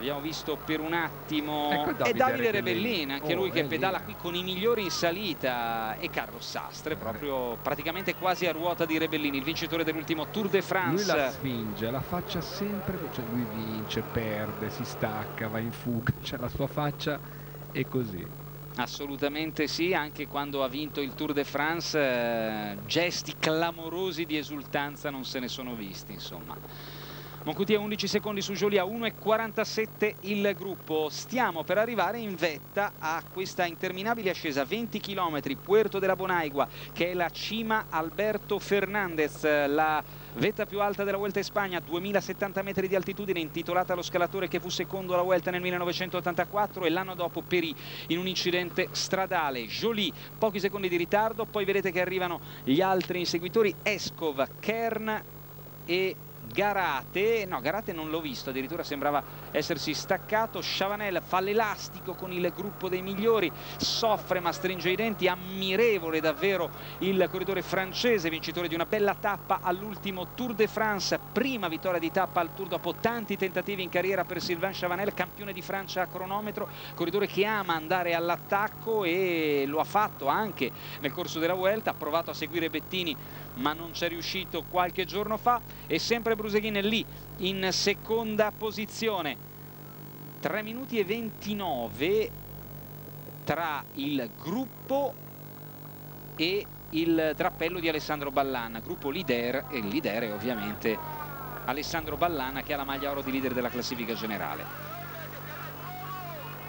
Abbiamo visto per un attimo Ecco e Davide Davide Rebellin. Anche Oh, lui che lì, pedala eh. qui con i migliori in salita e Carlo Sastre proprio praticamente quasi a ruota di Rebellin, il vincitore dell'ultimo Tour de Lui France. la spinge, la faccia sempre, cioè lui vince, perde, si stacca, va in fuga, cioè la sua faccia è così. Assolutamente sì, anche quando ha vinto il Tour de France eh, gesti clamorosi di esultanza non se ne sono visti insomma. Moncuti a 11 secondi su Jolie a 1,47 il gruppo. Stiamo per arrivare in vetta a questa interminabile ascesa 20 km Puerto della Bonaigua che è la cima Alberto Fernandez, la vetta più alta della Vuelta in Spagna, 2070 metri di altitudine, intitolata allo scalatore che fu secondo alla Vuelta nel 1984 e l'anno dopo perì in un incidente stradale. Jolie, pochi secondi di ritardo, poi vedete che arrivano gli altri inseguitori, Escov, Kern e Garate, no Garate non l'ho visto, addirittura sembrava essersi staccato, Chavanel fa l'elastico con il gruppo dei migliori, soffre ma stringe i denti, ammirevole davvero il corridore francese, vincitore di una bella tappa all'ultimo Tour de France, prima vittoria di tappa al Tour dopo tanti tentativi in carriera per Sylvain Chavanel, campione di Francia a cronometro, corridore che ama andare all'attacco e lo ha fatto anche nel corso della Vuelta, ha provato a seguire Bettini ma non c'è riuscito qualche giorno fa e sempre Bruseghin è lì in seconda posizione. 3 minuti e 29 tra il gruppo e il drappello di Alessandro Ballana gruppo leader e il leader è ovviamente Alessandro Ballana che ha la maglia oro di leader della classifica generale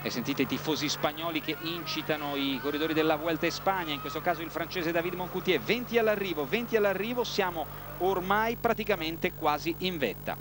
e sentite i tifosi spagnoli che incitano i corridori della Vuelta in Spagna, in questo caso il francese David Moncoutier, 20 all'arrivo, 20 all'arrivo, siamo ormai praticamente quasi in vetta.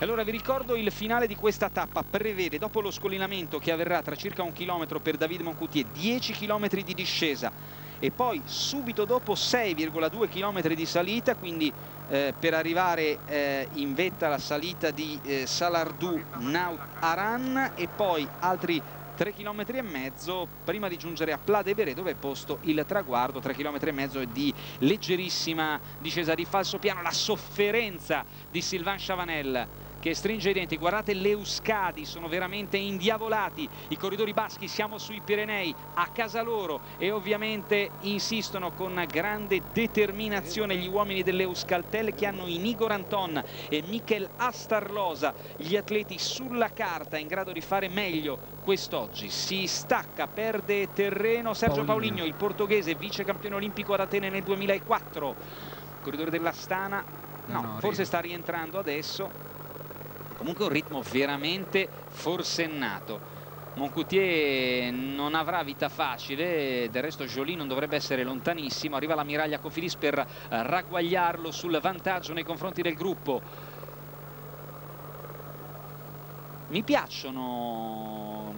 Allora vi ricordo il finale di questa tappa, prevede dopo lo scollinamento che avverrà tra circa un chilometro per David Moncoutier, 10 km di discesa. E poi subito dopo 6,2 km di salita, quindi eh, per arrivare eh, in vetta alla salita di eh, Salardou Naut Aran e poi altri 3 km e mezzo prima di giungere a Pla de Beret dove è posto il traguardo. 3 km e mezzo di leggerissima discesa di falso piano la sofferenza di Sylvain Chavanel che stringe i denti, guardate le Euskadi sono veramente indiavolati. I corridori baschi, siamo sui Pirenei a casa loro. E ovviamente insistono con grande determinazione gli uomini dell'Euskaltel che hanno Inigo Ranton e Michel Astarlosa gli atleti sulla carta in grado di fare meglio quest'oggi. Si stacca, perde terreno Sergio Paulinho. Paulinho, il portoghese vice campione olimpico ad Atene nel 2004 corridore dell'Astana no, No, forse sta rientrando adesso comunque un ritmo veramente forsennato. Moncoutier non avrà vita facile del resto Jolie non dovrebbe essere lontanissimo arriva la Miraglia Cofidis per eh, ragguagliarlo sul vantaggio nei confronti del gruppo. Mi piacciono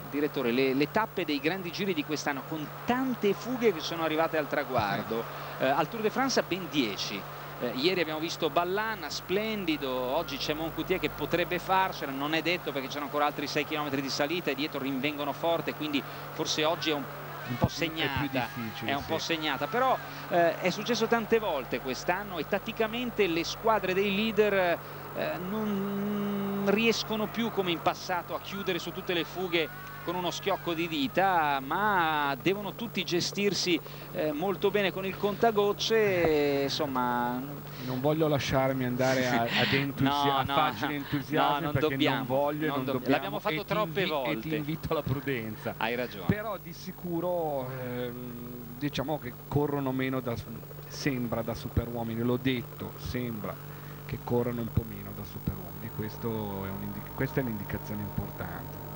direttore le, le tappe dei grandi giri di quest'anno con tante fughe che sono arrivate al traguardo. Eh, al Tour de France ben 10 eh, ieri abbiamo visto Ballana, splendido, oggi c'è Moncoutier che potrebbe farcela, non è detto perché c'erano ancora altri 6 km di salita e dietro rinvengono forte, quindi forse oggi è un, un po' È segnata, difficile, è un sì. po' segnata, però eh, è successo tante volte quest'anno e tatticamente le squadre dei leader eh, non riescono più come in passato a chiudere su tutte le fughe con uno schiocco di dita ma devono tutti gestirsi eh, molto bene con il contagocce e, insomma. Non voglio lasciarmi andare a, ad entusia no, no, facile entusiasmo no, non perché dobbiamo, non voglio non non dobb- dobbiamo. l'abbiamo fatto e troppe invi- e volte. ti invito alla prudenza. Hai ragione. Però di sicuro ehm, diciamo che corrono meno da sembra da superuomini l'ho detto sembra che corrono un po' meno da superuomini. Questo è un questa è un'indicazione importante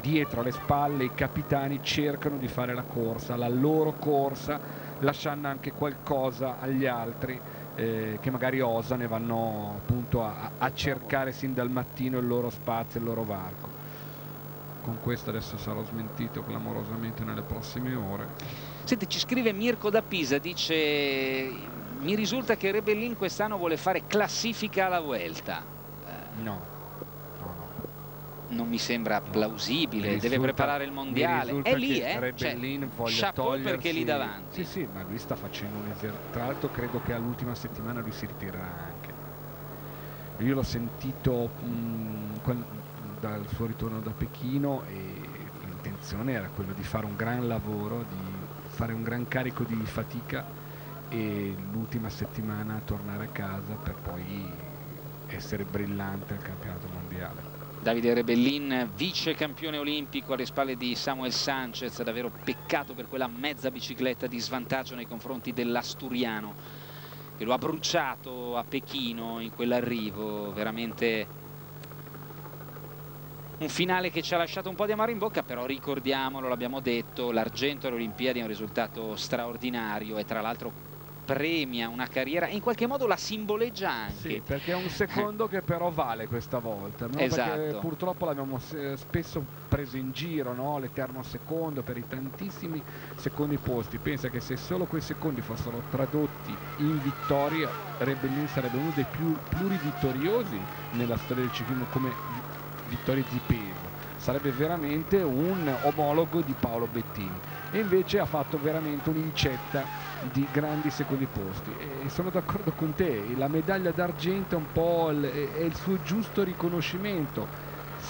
dietro alle spalle i capitani cercano di fare la corsa la loro corsa lasciando anche qualcosa agli altri eh, che magari osano e vanno appunto a, a cercare sin dal mattino il loro spazio il loro varco. Con questo adesso sarò smentito clamorosamente nelle prossime ore. Senti, ci scrive Mirko da Pisa, dice mi risulta che Rebellin quest'anno vuole fare classifica alla Vuelta. No non mi sembra plausibile, Mi deve risulta- preparare il mondiale. risulta È lì, eh? Cioè, chapeau perché è lì davanti. Sì, sì, ma lui sta facendo un esercizio. Tra l'altro credo che all'ultima settimana lui si ritirerà anche. Io l'ho sentito mh, quan- dal suo ritorno da Pechino e l'intenzione era quella di fare un gran lavoro, di fare un gran carico di fatica e l'ultima settimana tornare a casa per poi essere brillante al campionato mondiale. Davide Rebellin, vice campione olimpico alle spalle di Samuel Sanchez, davvero peccato per quella mezza bicicletta di svantaggio nei confronti dell'Asturiano che lo ha bruciato a Pechino in quell'arrivo, veramente un finale che ci ha lasciato un po' di amaro in bocca, però ricordiamolo, l'abbiamo detto, l'argento alle Olimpiadi è un risultato straordinario e tra l'altro premia una carriera e in qualche modo la simboleggia anche. Sì, perché è un secondo che però vale questa volta, no? Esatto. perché purtroppo l'abbiamo se- spesso preso in giro, no? l'eterno secondo per i tantissimi secondi posti. Pensa che se solo quei secondi fossero tradotti in vittoria, Rebellin sarebbe uno dei più plurivittoriosi nella storia del ciclismo come vi- vittorie di peso. Sarebbe veramente un omologo di Paolo Bettini e invece ha fatto veramente un'incetta di grandi secondi posti e sono d'accordo con te, la medaglia d'argento è un po' il, è- il suo giusto riconoscimento.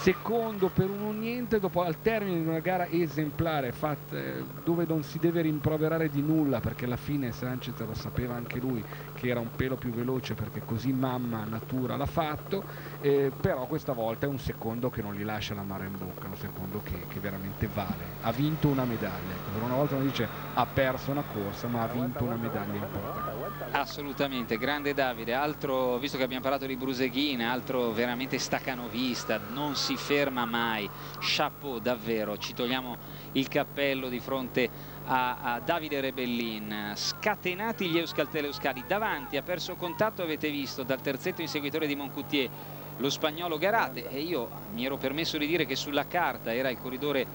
Secondo per un un niente dopo al termine di una gara esemplare fatta, eh, dove non si deve rimproverare di nulla perché alla fine Sanchez lo sapeva anche lui che era un pelo più veloce perché così mamma natura l'ha fatto eh, però questa volta è un secondo che non gli lascia la mare in bocca, un secondo che, che veramente vale. Ha vinto una medaglia, per una volta non dice ha perso una corsa, ma ha vinto una medaglia importante. Assolutamente, grande Davide, altro, visto che abbiamo parlato di Bruseghin, altro veramente stacanovista, non si ferma mai, chapeau davvero, ci togliamo il cappello di fronte a, a Davide Rebellin, scatenati gli Euskaltel Euskadi, davanti ha perso contatto, avete visto, dal terzetto inseguitore di Moncoutier, lo spagnolo Garate. E io mi ero permesso di dire che sulla carta era il corridore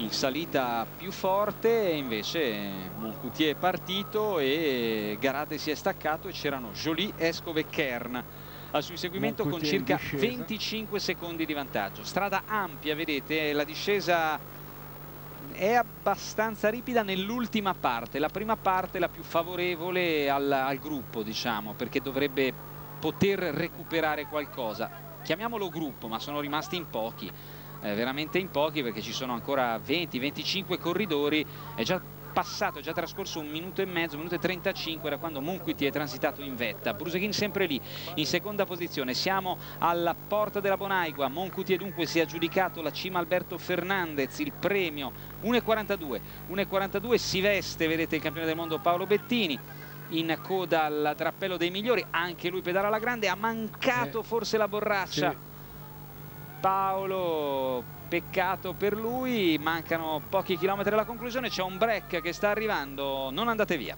in salita più forte invece Moncoutier è partito e Garate si è staccato e c'erano Joly, Escove e Kern. Al suo inseguimento con circa discesa. 25 secondi di vantaggio. Strada ampia vedete la discesa è abbastanza ripida nell'ultima parte. La prima parte è la più favorevole al, al gruppo diciamo perché dovrebbe poter recuperare qualcosa. Chiamiamolo gruppo ma sono rimasti in pochi eh, veramente in pochi perché ci sono ancora 20-25 corridori. È già passato, è già trascorso un minuto e mezzo, un minuto e 35 da quando Monquiti è transitato in vetta. Bruseghin sempre lì in seconda posizione. Siamo alla porta della Bonaigua. Moncuti dunque si è aggiudicato la cima Alberto Fernandez il premio. 1,42 1,42 si veste vedete il campione del mondo Paolo Bettini in coda al drappello dei migliori. Anche lui pedala alla grande. Ha mancato Eh, forse la borraccia? Sì. Paolo peccato per lui mancano pochi chilometri alla conclusione c'è un break che sta arrivando non andate via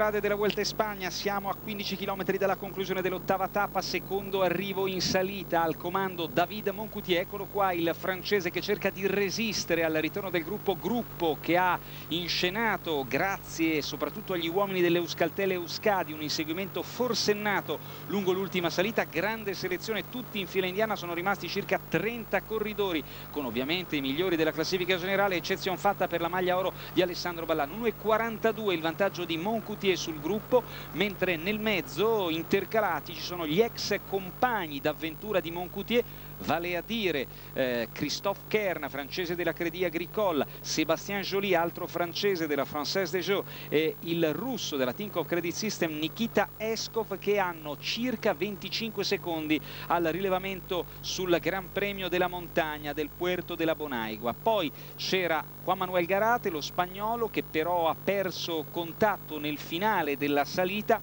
strade della Vuelta in Spagna siamo a 15 km dalla conclusione dell'ottava tappa secondo arrivo in salita al comando David Moncoutier eccolo qua il francese che cerca di resistere al ritorno del gruppo gruppo che ha inscenato grazie soprattutto agli uomini dell'Euskaltel Euskadi un inseguimento forsennato lungo l'ultima salita grande selezione tutti in fila indiana sono rimasti circa 30 corridori con ovviamente i migliori della classifica generale eccezione fatta per la maglia oro di Alessandro Ballan. 1,42 il vantaggio di Moncoutier Moncoutier sul gruppo, mentre nel mezzo intercalati ci sono gli ex compagni d'avventura di Moncoutier vale a dire eh, Christophe Kern, francese della Crédit Agricole, Sébastien Joly, altro francese della Française des Jeux e il russo della Tinkoff Credit System Nikita Eskov che hanno circa 25 secondi al rilevamento sul Gran Premio della Montagna del Puerto della Bonaigua. Poi c'era Juan Manuel Garate, lo spagnolo, che però ha perso contatto nel finale della salita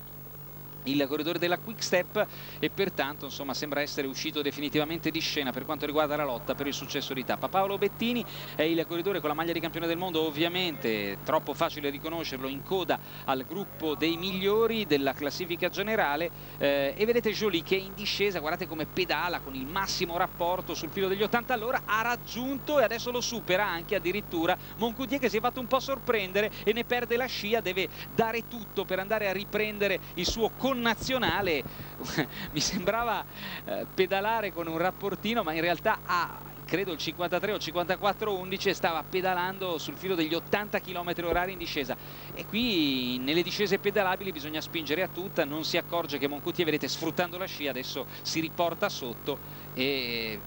il corridore della Quick Step e pertanto insomma, sembra essere uscito definitivamente di scena per quanto riguarda la lotta per il successo di tappa. Paolo Bettini è il corridore con la maglia di campione del mondo, ovviamente troppo facile riconoscerlo in coda al gruppo dei migliori della classifica generale eh, e vedete Jolie che è in discesa, guardate come pedala con il massimo rapporto sul filo degli 80 all'ora, ha raggiunto e adesso lo supera anche addirittura Moncoutier che si è fatto un po' sorprendere e ne perde la scia, deve dare tutto per andare a riprendere il suo con nazionale mi sembrava eh, pedalare con un rapportino ma in realtà ha credo il 53 o 54 11 stava pedalando sul filo degli 80 km orari in discesa. E qui nelle discese pedalabili bisogna spingere a tutta non si accorge che Moncuti vedete sfruttando la scia adesso si riporta sotto e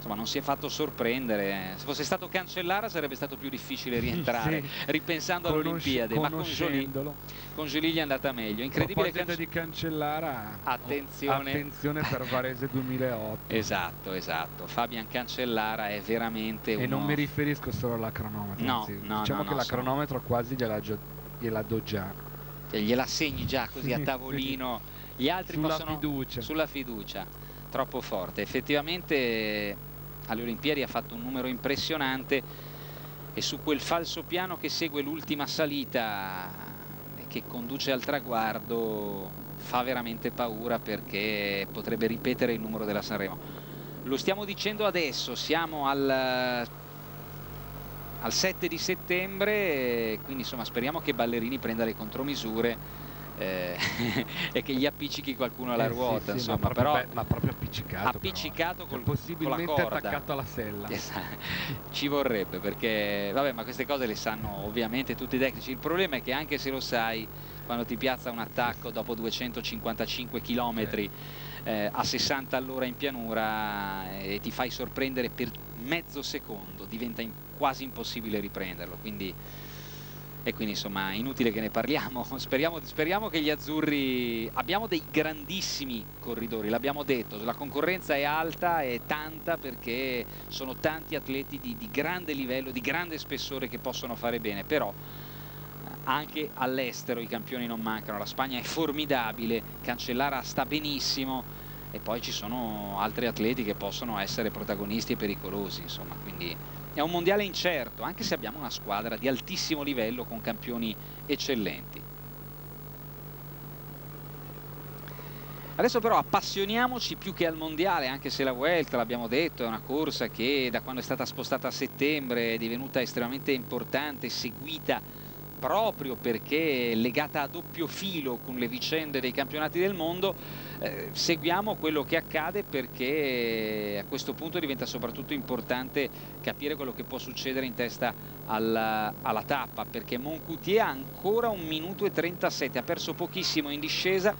insomma non si è fatto sorprendere se fosse stato Cancellara sarebbe stato più difficile rientrare sì. ripensando alle Olimpiadi ma con Jolie, con Jolie gli è andata meglio. Incredibile Canc di Cancellara. Attenzione. attenzione per Varese 2008 esatto esatto. Fabian Cancellara è veramente e non mi riferisco solo alla cronometro no, no, diciamo no, che la cronometro quasi gliela, gliela do già. Cioè, gliela segni già così a tavolino. Gli altri sulla possono fiducia. sulla fiducia. Troppo forte. Effettivamente alle Olimpiadi ha fatto un numero impressionante e su quel falso piano che segue l'ultima salita e che conduce al traguardo fa veramente paura perché potrebbe ripetere il numero della Sanremo. Lo stiamo dicendo adesso, siamo al, al 7 di settembre, quindi insomma speriamo che Ballerini prenda le contromisure eh, e che gli appiccichi qualcuno alla eh, ruota sì, sì, insomma, ma proprio, però ma proprio appiccicato appiccicato però, col, possibilmente con la corda. attaccato alla sella. Ci vorrebbe perché vabbè ma queste cose le sanno ovviamente tutti i tecnici. Il problema è che anche se lo sai quando ti piazza un attacco dopo 255 km eh, a 60 all'ora in pianura eh, e ti fai sorprendere per mezzo secondo diventa in, quasi impossibile riprenderlo. Quindi e quindi insomma inutile che ne parliamo. Speriamo, speriamo, che gli azzurri abbiamo dei grandissimi corridori l'abbiamo detto la concorrenza è alta è tanta perché sono tanti atleti di, di grande livello di grande spessore che possono fare bene però anche all'estero i campioni non mancano la Spagna è formidabile Cancellara sta benissimo e poi ci sono altri atleti che possono essere protagonisti e pericolosi insomma quindi è un mondiale incerto, anche se abbiamo una squadra di altissimo livello con campioni eccellenti. Adesso però appassioniamoci più che al mondiale, anche se la Vuelta, l'abbiamo detto, è una corsa che da quando è stata spostata a settembre è divenuta estremamente importante, seguita proprio perché legata a doppio filo con le vicende dei campionati del mondo, eh, seguiamo quello che accade perché a questo punto diventa soprattutto importante capire quello che può succedere in testa alla, alla tappa, perché Moncoutier ha ancora un minuto e 37, ha perso pochissimo in discesa,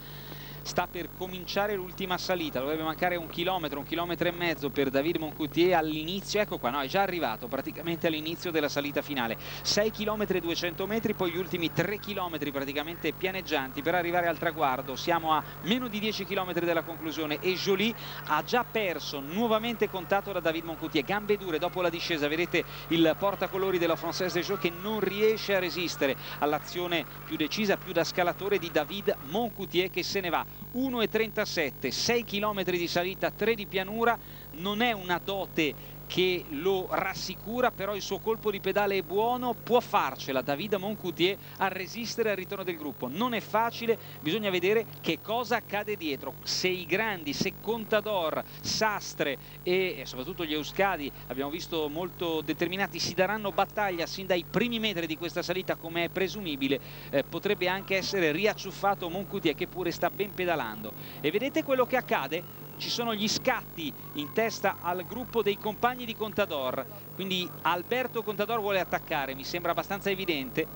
sta per cominciare l'ultima salita, dovrebbe mancare un chilometro, un chilometro e mezzo per David Moncoutier all'inizio, ecco qua, no, è già arrivato praticamente all'inizio della salita finale, 6 km e 200 metri, poi gli ultimi 3 km praticamente pianeggianti per arrivare al traguardo, siamo a meno di 10 km dalla conclusione e Jolie ha già perso nuovamente contatto da David Moncoutier, gambe dure dopo la discesa, vedete il portacolori della Française des Jeux che non riesce a resistere all'azione più decisa, più da scalatore di David Moncoutier che se ne va 1,37, 6 km di salita, 3 di pianura, non è una dote che lo rassicura, però il suo colpo di pedale è buono, può farcela Davide Moncoutier a resistere al ritorno del gruppo. Non è facile, bisogna vedere che cosa accade dietro. Se i grandi, se Contador, Sastre e soprattutto gli Euskadi, abbiamo visto molto determinati, si daranno battaglia sin dai primi metri di questa salita come è presumibile, eh, potrebbe anche essere riacciuffato Moncoutier che pure sta ben pedalando. E vedete quello che accade? Ci sono gli scatti in testa al gruppo dei compagni di Contador. Quindi Alberto Contador vuole attaccare mi sembra abbastanza evidente.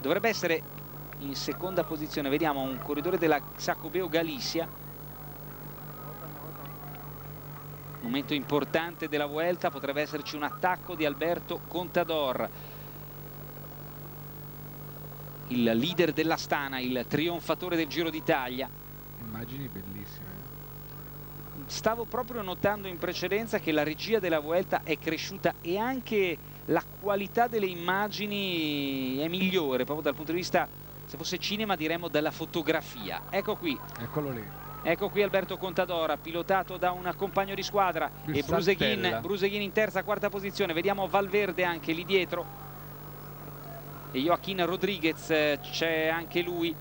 Dovrebbe essere in seconda posizione vediamo un corridore della Xacobeo Galicia. Momento importante della Vuelta potrebbe esserci un attacco di Alberto Contador. Il leader dell'Astana, il trionfatore del Giro d'Italia. Immagini bellissime stavo proprio notando in precedenza che la regia della Vuelta è cresciuta e anche la qualità delle immagini è migliore proprio dal punto di vista se fosse cinema diremmo della fotografia. Ecco qui. Eccolo lì. Ecco qui Alberto Contadora pilotato da un compagno di squadra. Il e Bruseghin. Bruseghin in terza quarta posizione. Vediamo Valverde anche lì dietro. E Joaquin Rodriguez eh, c'è anche lui.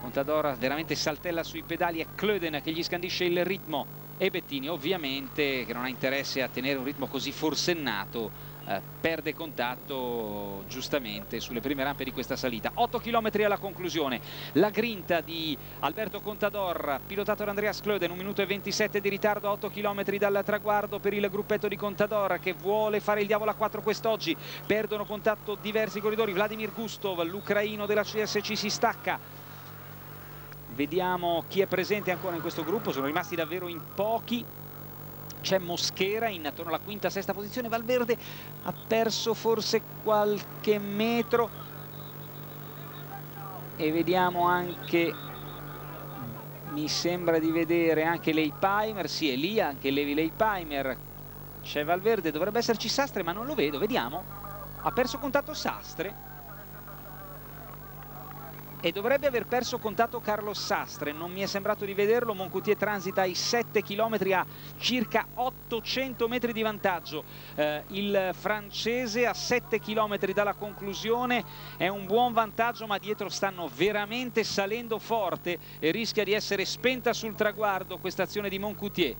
Contadora veramente saltella sui pedali. È Klöden che gli scandisce il ritmo e Bettini ovviamente che non ha interesse a tenere un ritmo così forsennato eh, perde contatto giustamente sulle prime rampe di questa salita. 8 km alla conclusione. La grinta di Alberto Contador pilotato da Andreas Klöden 1 minuto e 27 di ritardo a 8 km dal traguardo per il gruppetto di Contador che vuole fare il diavolo a 4 quest'oggi. Perdono contatto diversi corridori. Vladimir Gustov l'ucraino della CSC si stacca vediamo chi è presente ancora in questo gruppo. Sono rimasti davvero in pochi. C'è Moschera in attorno alla quinta sesta posizione. Valverde ha perso forse qualche metro. E vediamo anche mi sembra di vedere anche Leipheimer. Sì è lì anche Levi Leipheimer. C'è Valverde dovrebbe esserci Sastre ma non lo vedo. Vediamo. Ha perso contatto Sastre e dovrebbe aver perso contatto Carlos Sastre, non mi è sembrato di vederlo, Moncoutier transita ai 7 km a circa 800 metri di vantaggio, eh, il francese a 7 km dalla conclusione. È un buon vantaggio ma dietro stanno veramente salendo forte e rischia di essere spenta sul traguardo questa azione di Moncoutier.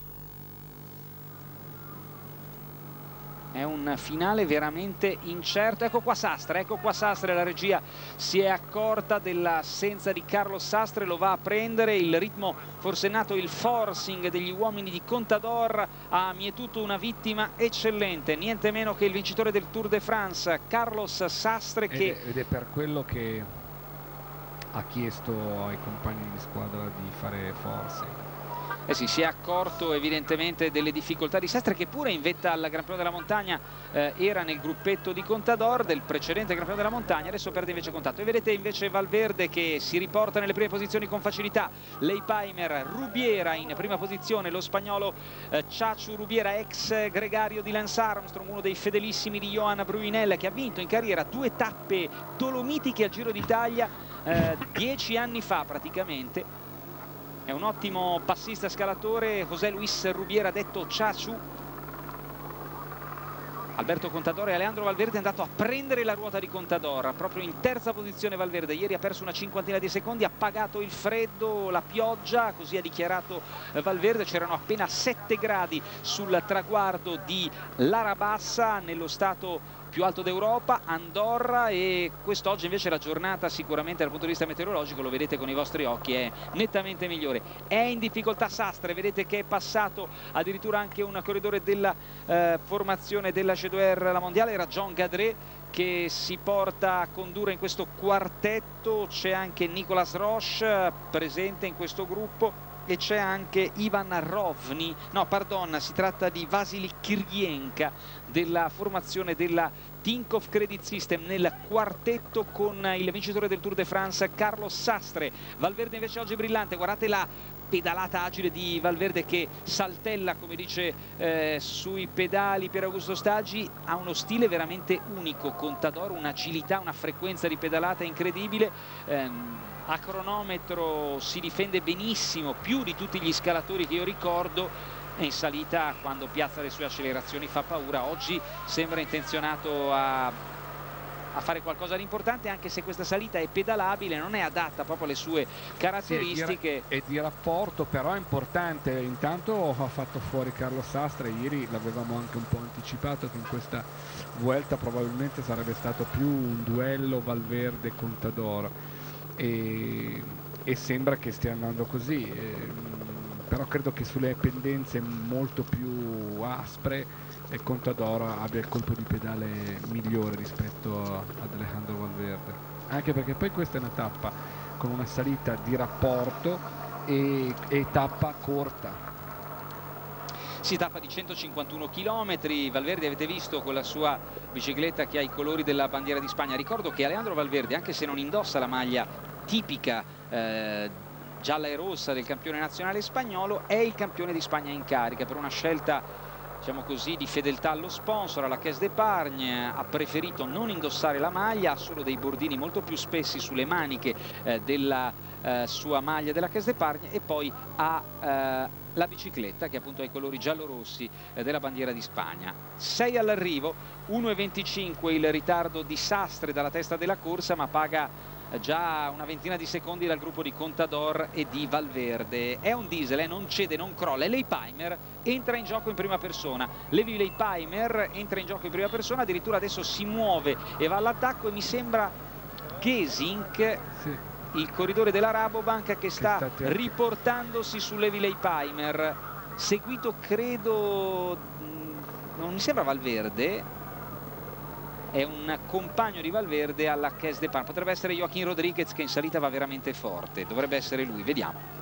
È un finale veramente incerto. Ecco qua Sastre, ecco qua Sastre la regia si è accorta dell'assenza di Carlo Sastre lo va a prendere il ritmo forsennato il forcing degli uomini di Contador ha mietuto una vittima eccellente niente meno che il vincitore del Tour de France Carlos Sastre ed che è, ed è per quello che ha chiesto ai compagni di squadra di fare forse Eh sì, si è accorto evidentemente delle difficoltà. Di Sastre che pure in vetta al Gran Premio della Montagna eh, era nel gruppetto di Contador del precedente Gran Premio della Montagna, adesso perde invece contatto. E vedete invece Valverde che si riporta nelle prime posizioni con facilità, Leipheimer, Rubiera in prima posizione, lo spagnolo eh, Ciaciu Rubiera, ex gregario di Lance Armstrong, uno dei fedelissimi di Johan Bruinel che ha vinto in carriera due tappe dolomitiche al Giro d'Italia eh, dieci anni fa praticamente è un ottimo passista scalatore. José Luis Rubiera detto Ciaciu Alberto Contador e Aleandro Valverde è andato a prendere la ruota di Contador. Proprio in terza posizione Valverde. Ieri ha perso una cinquantina di secondi ha pagato il freddo, la pioggia così ha dichiarato eh, Valverde. C'erano appena 7 gradi sul traguardo di Larabassa. Nello stato più alto d'Europa, Andorra e quest'oggi invece la giornata sicuramente dal punto di vista meteorologico, lo vedete con i vostri occhi, è nettamente migliore. È in difficoltà Sastre, vedete che è passato addirittura anche un corridore della eh, formazione della G2R la mondiale, era John Gadret che si porta a condurre in questo quartetto, c'è anche Nicolas Roche presente in questo gruppo e c'è anche Ivan Rovni, no pardon, si tratta di Vasily Kiryenka della formazione della Tinkoff Credit System nel quartetto con il vincitore del Tour de France Carlos Sastre. Valverde invece oggi brillante, guardate la pedalata agile di Valverde che saltella come dice eh, sui pedali per Augusto Staggi. Ha uno stile veramente unico Contador, un'agilità, una frequenza di pedalata incredibile. Ehm, a cronometro si difende benissimo più di tutti gli scalatori che io ricordo e in salita quando piazza le sue accelerazioni fa paura. Oggi sembra intenzionato a, a fare qualcosa di importante anche se questa salita è pedalabile non è adatta proprio alle sue caratteristiche. E di rapporto però è importante. Intanto ha fatto fuori Carlo Sastre ieri l'avevamo anche un po' anticipato che in questa Vuelta probabilmente sarebbe stato più un duello Valverde-Contador e, e, sembra che stia andando così eh, però credo che sulle pendenze molto più aspre e Contador abbia il colpo di pedale migliore rispetto ad Alejandro Valverde. Anche perché poi questa è una tappa con una salita di rapporto e, e tappa corta si tappa di 151 km Valverde avete visto con la sua bicicletta che ha i colori della bandiera di Spagna? Ricordo che Aleandro Valverde anche se non indossa la maglia tipica eh, gialla e rossa del campione nazionale spagnolo è il campione di Spagna in carica per una scelta diciamo così, di fedeltà allo sponsor, alla Caisse d'Epargne, ha preferito non indossare la maglia, ha solo dei bordini molto più spessi sulle maniche eh, della eh, sua maglia della Caisse d'Epargne e poi ha eh, la bicicletta che appunto ha i colori giallo-rossi eh, della bandiera di Spagna. 6 all'arrivo, 1,25 il ritardo di Sastre dalla testa della corsa ma paga già una ventina di secondi dal gruppo di Contador e di Valverde. È un diesel, eh, non cede, non crolla. E Leipheimer entra in gioco in prima persona. Levi Leipheimer entra in gioco in prima persona, addirittura adesso si muove e va all'attacco e mi sembra Gesink, sì. Il corridore della Rabobank che sta, riportandosi su Levi Leipheimer. Seguito credo, non mi sembra Valverde, è un compagno di Valverde alla Caisse de Pan potrebbe essere Joaquin Rodriguez che in salita va veramente forte dovrebbe essere lui, vediamo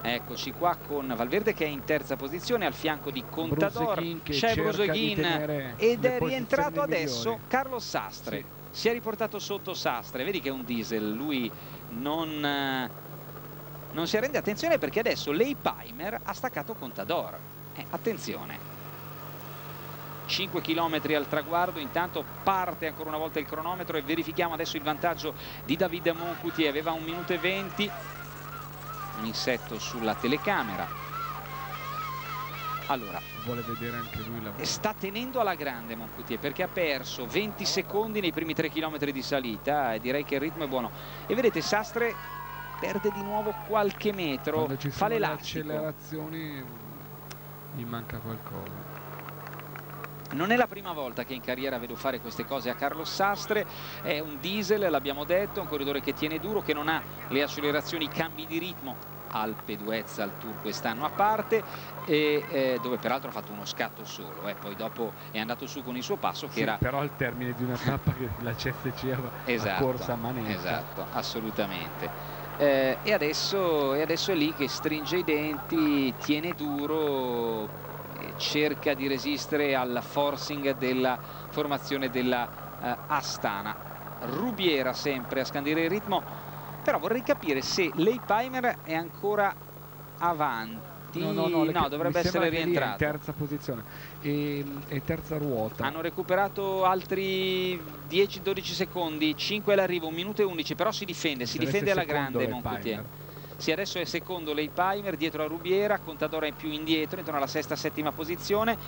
Eccoci qua con Valverde che è in terza posizione al fianco di Contador, c'è Bruseghin ed è rientrato adesso migliori. Carlos Sastre. Sì. Si è riportato sotto Sastre, vedi che è un diesel, lui non, non si arrende attenzione perché adesso Leipheimer ha staccato Contador. Eh, attenzione. 5 km al traguardo intanto parte ancora una volta il cronometro e verifichiamo adesso il vantaggio di David Moncoutier aveva un minuto e 20 un insetto sulla telecamera allora vuole vedere anche lui la sta tenendo alla grande Moncoutier perché ha perso 20 secondi nei primi 3 km di salita e direi che il ritmo è buono. E vedete Sastre perde di nuovo qualche metro fa le accelerazioni gli manca qualcosa. Non è la prima volta che in carriera vedo fare queste cose a Carlos Sastre, è un diesel, l'abbiamo detto, un corridore che tiene duro, che non ha le accelerazioni, i cambi di ritmo Alpe d'Huez al Tour quest'anno a parte e, eh, dove peraltro ha fatto uno scatto solo eh. poi dopo è andato su con il suo passo che sì, era però al termine di una tappa che la CSC aveva esatto, corsa a manetta esatto, assolutamente eh, e, adesso, e adesso è lì che stringe i denti tiene duro cerca di resistere al forcing della formazione della uh, Astana. Rubiera sempre a scandire il ritmo, però vorrei capire se Leipheimer è ancora avanti. No, no, no, no dovrebbe essere rientrato. in terza posizione e, e, terza ruota. Hanno recuperato altri 10-12 secondi, 5 all'arrivo, 1 minuto e 11, però si difende, si difende alla grande Moncoutier. Sì, adesso è secondo Leipheimer, dietro a Rubiera, Contadora è più indietro, intorno alla sesta, settima posizione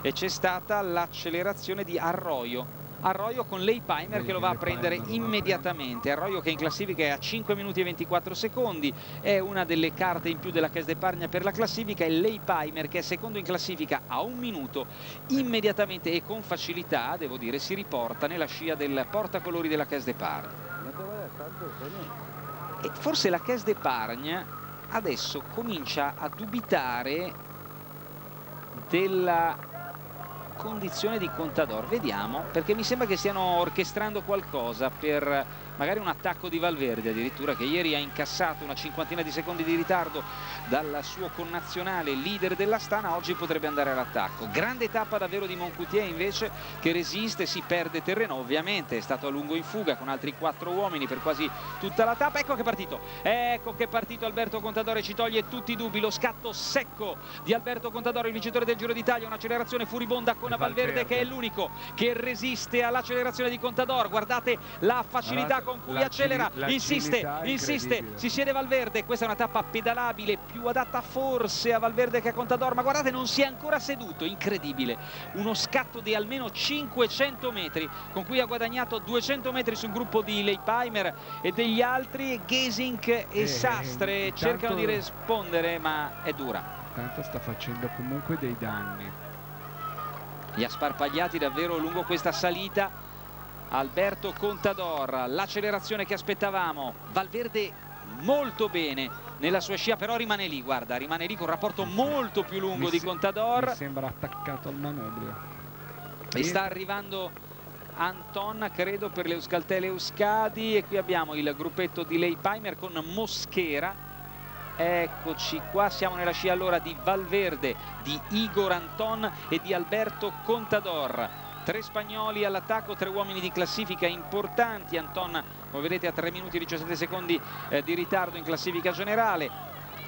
e c'è stata l'accelerazione di Arroyo. Arroyo con Leipheimer che lo va a prendere immediatamente. Arroyo che in classifica è a 5 minuti e 24 secondi è una delle carte in più della Caisse d'Epargne per la classifica e Leipheimer che è secondo in classifica a un minuto immediatamente e con facilità devo dire si riporta nella scia del portacolori della Caisse d'Epargne. E forse la Caisse d'Epargne adesso comincia a dubitare della condizione di Contador. Vediamo perché mi sembra che stiano orchestrando qualcosa per magari un attacco di Valverde addirittura che ieri ha incassato una cinquantina di secondi di ritardo dal suo connazionale leader della Stana oggi potrebbe andare all'attacco. Grande tappa davvero di Moncoutier invece che resiste, si perde terreno. Ovviamente è stato a lungo in fuga con altri quattro uomini per quasi tutta la tappa. Ecco che è partito ecco che è partito Alberto Contadore ci toglie tutti i dubbi. Lo scatto secco di Alberto Contadore il vincitore del Giro d'Italia un'accelerazione furibonda con Valverde che è l'unico che resiste all'accelerazione di Contador. Guardate la facilità con cui accelera, insiste, insiste, si siede Valverde, questa è una tappa pedalabile più adatta forse a Valverde che a Contador, ma guardate non si è ancora seduto, incredibile, uno scatto di almeno 500 metri con cui ha guadagnato 200 metri sul gruppo di Leipheimer e degli altri, Gesink e eh, Sastre eh, cercano di rispondere ma è dura. Tanto sta facendo comunque dei danni. Li ha sparpagliati davvero lungo questa salita Alberto Contador l'accelerazione che aspettavamo. Valverde molto bene nella sua scia però rimane lì guarda rimane lì con un rapporto molto più lungo mi di Contador. mi sembra attaccato al manubrio. E sta arrivando Anton credo per le Euskaltel Euskadi. E qui abbiamo il gruppetto di Lei Paimer con Moschera Eccoci qua, siamo nella scia allora di Valverde, di Igor Anton e di Alberto Contador. Tre spagnoli all'attacco, tre uomini di classifica importanti. Anton, come vedete, a 3 minuti e 17 secondi eh, di ritardo in classifica generale.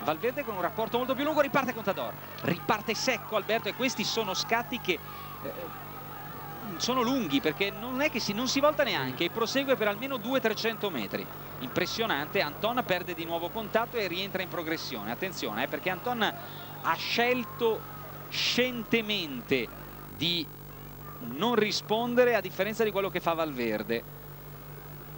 Valverde con un rapporto molto più lungo, riparte Contador. Riparte secco Alberto e questi sono scatti che... Eh, sono lunghi perché non è che si, non si volta neanche e prosegue per almeno 200-300 metri impressionante Anton perde di nuovo contatto e rientra in progressione attenzione eh, perché Anton ha scelto scientemente di non rispondere a differenza di quello che fa Valverde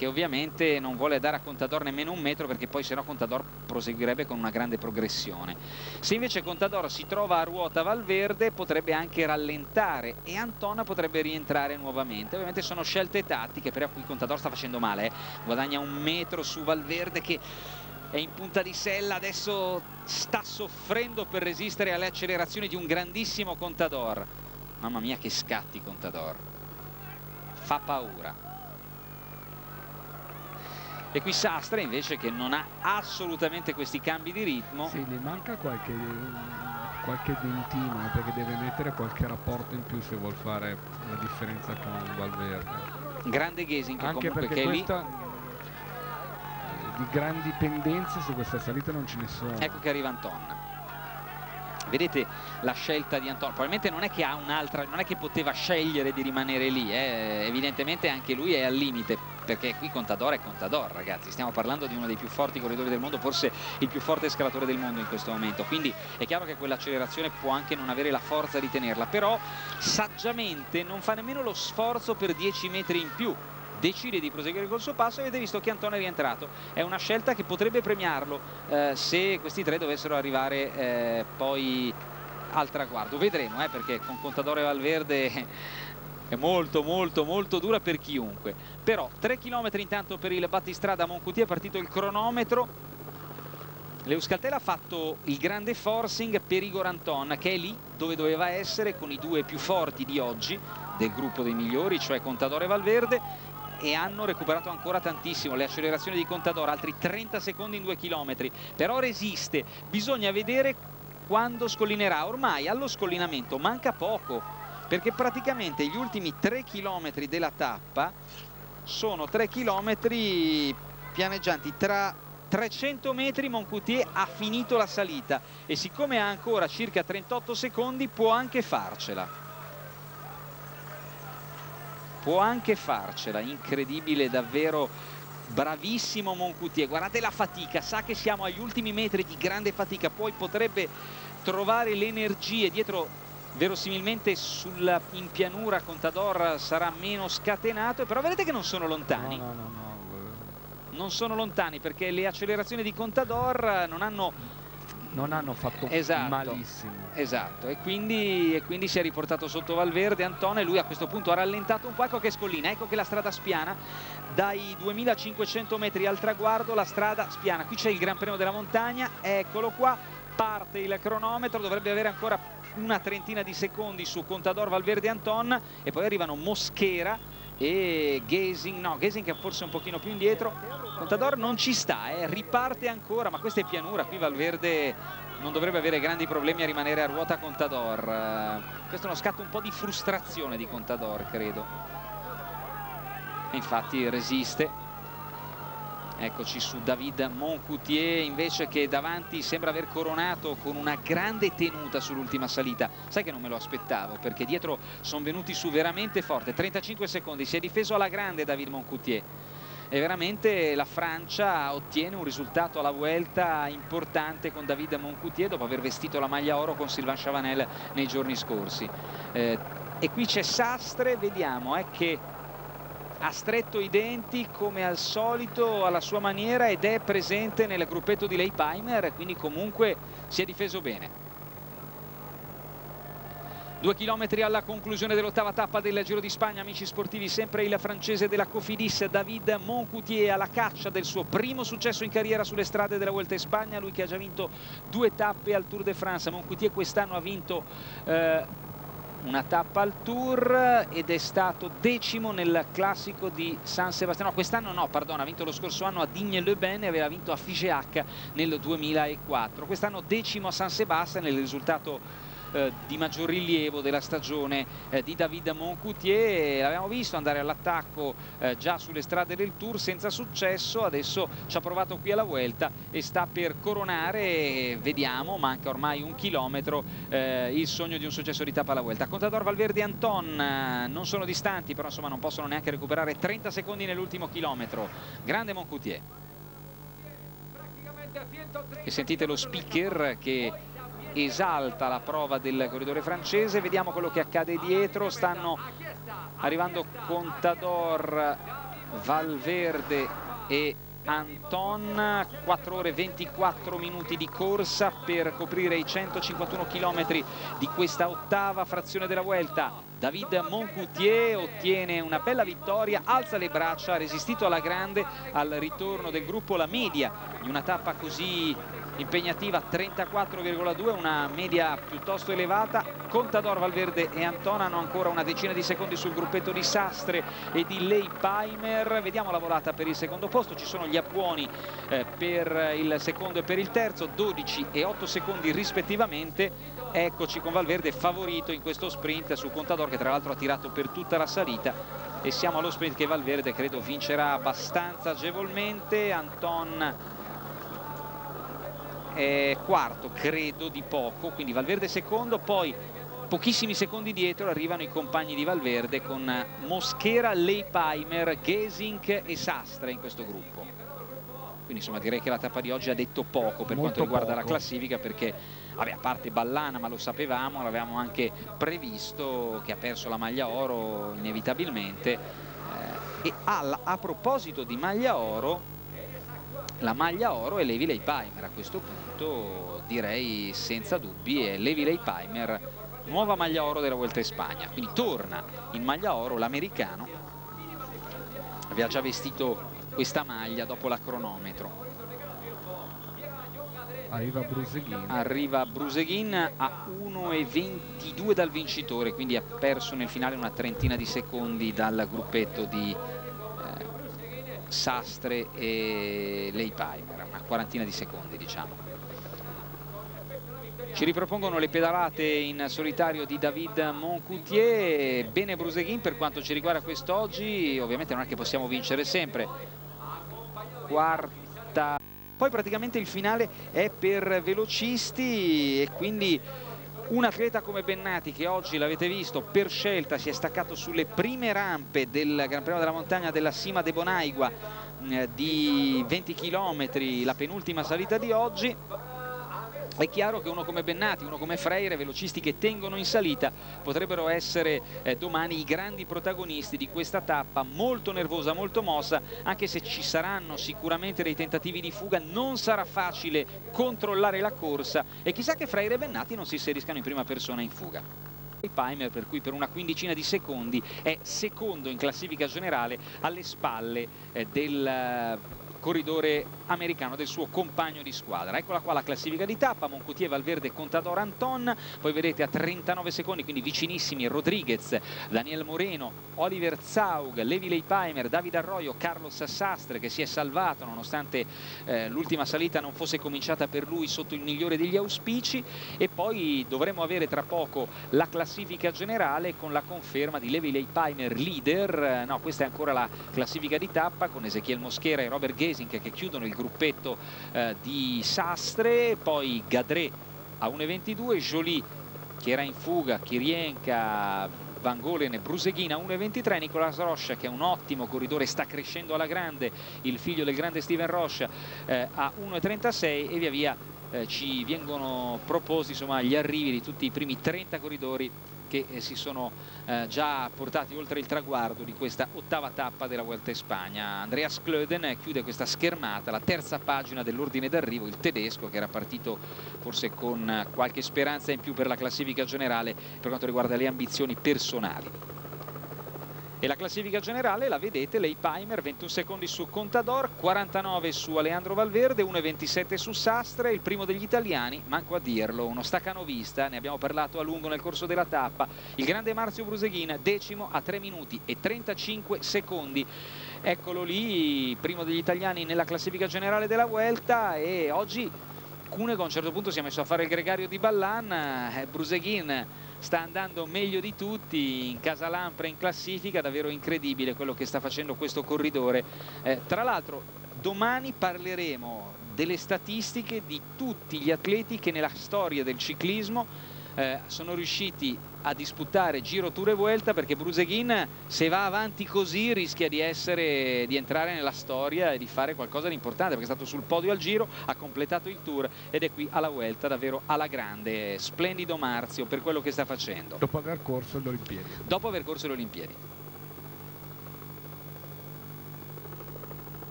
che ovviamente non vuole dare a Contador nemmeno un metro perché poi se no Contador proseguirebbe con una grande progressione. Se invece Contador si trova a ruota Valverde potrebbe anche rallentare e Antona potrebbe rientrare nuovamente. Ovviamente sono scelte tattiche, però qui Contador sta facendo male, eh. guadagna un metro su Valverde che è in punta di sella, adesso sta soffrendo per resistere alle accelerazioni di un grandissimo Contador. Mamma mia che scatti Contador, fa paura. E qui Sastra invece che non ha assolutamente questi cambi di ritmo. Sì, gli manca qualche, qualche dentino eh, perché deve mettere qualche rapporto in più se vuol fare la differenza con Valverde. Grande Gesing anche comunque perché che questa, lì di grandi pendenze su questa salita non ce ne sono. Ecco che arriva Anton vedete la scelta di Antonio. Probabilmente non è che ha un'altra non è che poteva scegliere di rimanere lì eh. evidentemente anche lui è al limite perché qui Contador è Contador ragazzi. Stiamo parlando di uno dei più forti corridori del mondo forse il più forte scalatore del mondo in questo momento. Quindi è chiaro che quell'accelerazione può anche non avere la forza di tenerla però saggiamente non fa nemmeno lo sforzo per 10 metri in più decide di proseguire col suo passo e avete visto che Antonio è rientrato. È una scelta che potrebbe premiarlo eh, se questi tre dovessero arrivare eh, poi al traguardo. Vedremo eh, perché con Contador e Valverde è molto molto molto dura per chiunque. Però 3 km intanto per il battistrada Moncuti è partito il cronometro. L'Euskaltel ha fatto il grande forcing per Igor Anton che è lì dove doveva essere con i due più forti di oggi del gruppo dei migliori cioè Contador e Valverde e hanno recuperato ancora tantissimo le accelerazioni di Contador altri 30 secondi in 2 km però resiste bisogna vedere quando scollinerà. Ormai allo scollinamento manca poco perché praticamente gli ultimi 3 km della tappa sono 3 km pianeggianti tra 300 metri. Moncoutier ha finito la salita e siccome ha ancora circa 38 secondi può anche farcela può anche farcela, incredibile davvero bravissimo Moncoutier, guardate la fatica, sa che siamo agli ultimi metri di grande fatica, poi potrebbe trovare le energie dietro verosimilmente sulla, in pianura Contador sarà meno scatenato, però vedete che non sono lontani. No, no, no, no. Non sono lontani perché le accelerazioni di Contador non hanno non hanno fatto esatto, malissimo. Esatto, e quindi, e quindi, si è riportato sotto Valverde Antone, lui a questo punto ha rallentato un po', ecco che scollina, ecco che la strada spiana, dai 2500 metri al traguardo la strada spiana, qui c'è il Gran Premio della Montagna, eccolo qua, parte il cronometro, dovrebbe avere ancora una trentina di secondi su Contador Valverde Anton e poi arrivano Moschera e Gesing, no, Gesing è forse un pochino più indietro, Contador non ci sta, eh, riparte ancora, ma questa è pianura, qui Valverde non dovrebbe avere grandi problemi a rimanere a ruota Contador, uh, questo è uno scatto un po' di frustrazione di Contador, credo, e infatti resiste, Eccoci su David Moncoutier invece che davanti sembra aver coronato con una grande tenuta sull'ultima salita. Sai che non me lo aspettavo perché dietro sono venuti su veramente forte. 35 secondi, si è difeso alla grande David Moncoutier. E veramente la Francia ottiene un risultato alla Vuelta importante con David Moncoutier dopo aver vestito la maglia oro con Sylvain Chavanel nei giorni scorsi. Eh, e qui c'è Sastre, vediamo eh, che ha stretto i denti come al solito alla sua maniera ed è presente nel gruppetto di Lei Paimer quindi comunque si è difeso bene Due chilometri alla conclusione dell'ottava tappa del Giro di Spagna, amici sportivi, sempre il francese della Cofidis, David Moncoutier, alla caccia del suo primo successo in carriera sulle strade della Vuelta in Spagna, lui che ha già vinto due tappe al Tour de France. Moncoutier quest'anno ha vinto eh, una tappa al Tour ed è stato decimo nel classico di San Sebastiano. No, quest'anno no, perdono, ha vinto lo scorso anno a Digne-le-Ben e aveva vinto a Figeac nel 2004. Quest'anno decimo a San Sebastiano nel risultato eh, di maggior rilievo della stagione eh, di David Moncoutier. L'abbiamo visto andare all'attacco eh, già sulle strade del Tour senza successo. Adesso ci ha provato qui alla Vuelta e sta per coronare. Vediamo manca ormai un chilometro eh, il sogno di un successo di tappa alla Vuelta. Contador, Valverde e Anton eh, non sono distanti però insomma non possono neanche recuperare 30 secondi nell'ultimo chilometro. Grande Moncoutier. E sentite lo speaker che esalta la prova del corridore francese. Vediamo quello che accade dietro. Stanno arrivando Contador Valverde e Anton. 4 ore 24 minuti di corsa per coprire i 151 km di questa ottava frazione della Vuelta. David Moncoutier ottiene una bella vittoria alza le braccia ha resistito alla grande al ritorno del gruppo la media di una tappa così impegnativa 34,2 una media piuttosto elevata. Contador, Valverde e Antona hanno ancora una decina di secondi sul gruppetto di Sastre e di Lei Paimer. Vediamo la volata per il secondo posto. Ci sono gli appuoni eh, per il secondo e per il terzo 12 e 8 secondi rispettivamente. Eccoci con Valverde favorito in questo sprint su Contador che tra l'altro ha tirato per tutta la salita. E siamo allo sprint che Valverde credo vincerà abbastanza agevolmente. Anton è quarto credo di poco quindi Valverde secondo poi pochissimi secondi dietro arrivano i compagni di Valverde con Moschera, Leipaimer, Gesink e Sastre in questo gruppo. Quindi insomma direi che la tappa di oggi ha detto poco per Molto quanto riguarda poco. la classifica perché vabbè, a parte Ballana ma lo sapevamo l'avevamo anche previsto che ha perso la maglia oro inevitabilmente. Eh, e alla- a proposito di maglia oro la maglia oro è Levi Leipheimer a questo punto direi senza dubbi è Levi Leipheimer nuova maglia oro della Vuelta in Spagna. Quindi torna in maglia oro l'americano aveva già vestito questa maglia dopo la cronometro Arriva Bruseghin. arriva Bruseghin a 1,22 dal vincitore quindi ha perso nel finale una trentina di secondi dal gruppetto di eh, Sastre e Leipaimer una quarantina di secondi diciamo ci ripropongono le pedalate in solitario di David Moncoutier. Bene Bruseghin per quanto ci riguarda quest'oggi ovviamente non è che possiamo vincere sempre. Quarta. Poi praticamente il finale è per velocisti e quindi un atleta come Bennati che oggi l'avete visto per scelta si è staccato sulle prime rampe del Gran Premio della Montagna della Cima de Bonaigua eh, di 20 km la penultima salita di oggi è chiaro che uno come Bennati, uno come Freire, velocisti che tengono in salita, potrebbero essere eh, domani i grandi protagonisti di questa tappa, molto nervosa, molto mossa, anche se ci saranno sicuramente dei tentativi di fuga, non sarà facile controllare la corsa e chissà che Freire e Bennati non si inseriscano in prima persona in fuga. Il Paimer per cui per una quindicina di secondi è secondo in classifica generale alle spalle eh, del corridore americano del suo compagno di squadra. Eccola qua la classifica di tappa Moncoutier, Valverde, Contador, Anton. Poi vedete a 39 secondi quindi vicinissimi Rodriguez, Daniel Moreno Oliver Zaug, Levi Leipheimer David Arroyo, Carlos Sastre che si è salvato nonostante eh, l'ultima salita non fosse cominciata per lui sotto il migliore degli auspici. E poi dovremo avere tra poco la classifica generale con la conferma di Levi Leipheimer leader. No questa è ancora la classifica di tappa con Ezechiel Moschera e Robert Gesink che chiudono il gruppetto eh, di Sastre poi Gadré a 1.22 Jolie che era in fuga Kirienka Van Golen e Bruseghin a 1.23 Nicolas Roche che è un ottimo corridore sta crescendo alla grande il figlio del grande Steven Roche eh, a 1.36 e via via eh, ci vengono proposti insomma, gli arrivi di tutti i primi 30 corridori che eh, si sono eh, già portati oltre il traguardo di questa ottava tappa della Vuelta in Spagna. Andreas Klöden chiude questa schermata, la terza pagina dell'ordine d'arrivo, il tedesco che era partito forse con eh, qualche speranza in più per la classifica generale per quanto riguarda le ambizioni personali. E la classifica generale la vedete, Lei Pimer 21 secondi su Contador, 49 su Aleandro Valverde, 1,27 su Sastre, il primo degli italiani, manco a dirlo, uno staccanovista, ne abbiamo parlato a lungo nel corso della tappa, il grande Marzio Bruseghin, decimo a 3 minuti e 35 secondi. Eccolo lì, primo degli italiani nella classifica generale della Vuelta e oggi Cunego a un certo punto si è messo a fare il gregario di Ballan, eh, Bruseghin sta andando meglio di tutti in casa Lampre in classifica davvero incredibile quello che sta facendo questo corridore. Eh, tra l'altro domani parleremo delle statistiche di tutti gli atleti che nella storia del ciclismo eh, sono riusciti a disputare Giro Tour e Vuelta perché Bruseghin se va avanti così rischia di, essere, di entrare nella storia e di fare qualcosa di importante perché è stato sul podio al Giro, ha completato il Tour ed è qui alla Vuelta davvero alla grande, splendido Marzio per quello che sta facendo. Dopo aver corso le Olimpiadi. Dopo aver corso le Olimpiadi.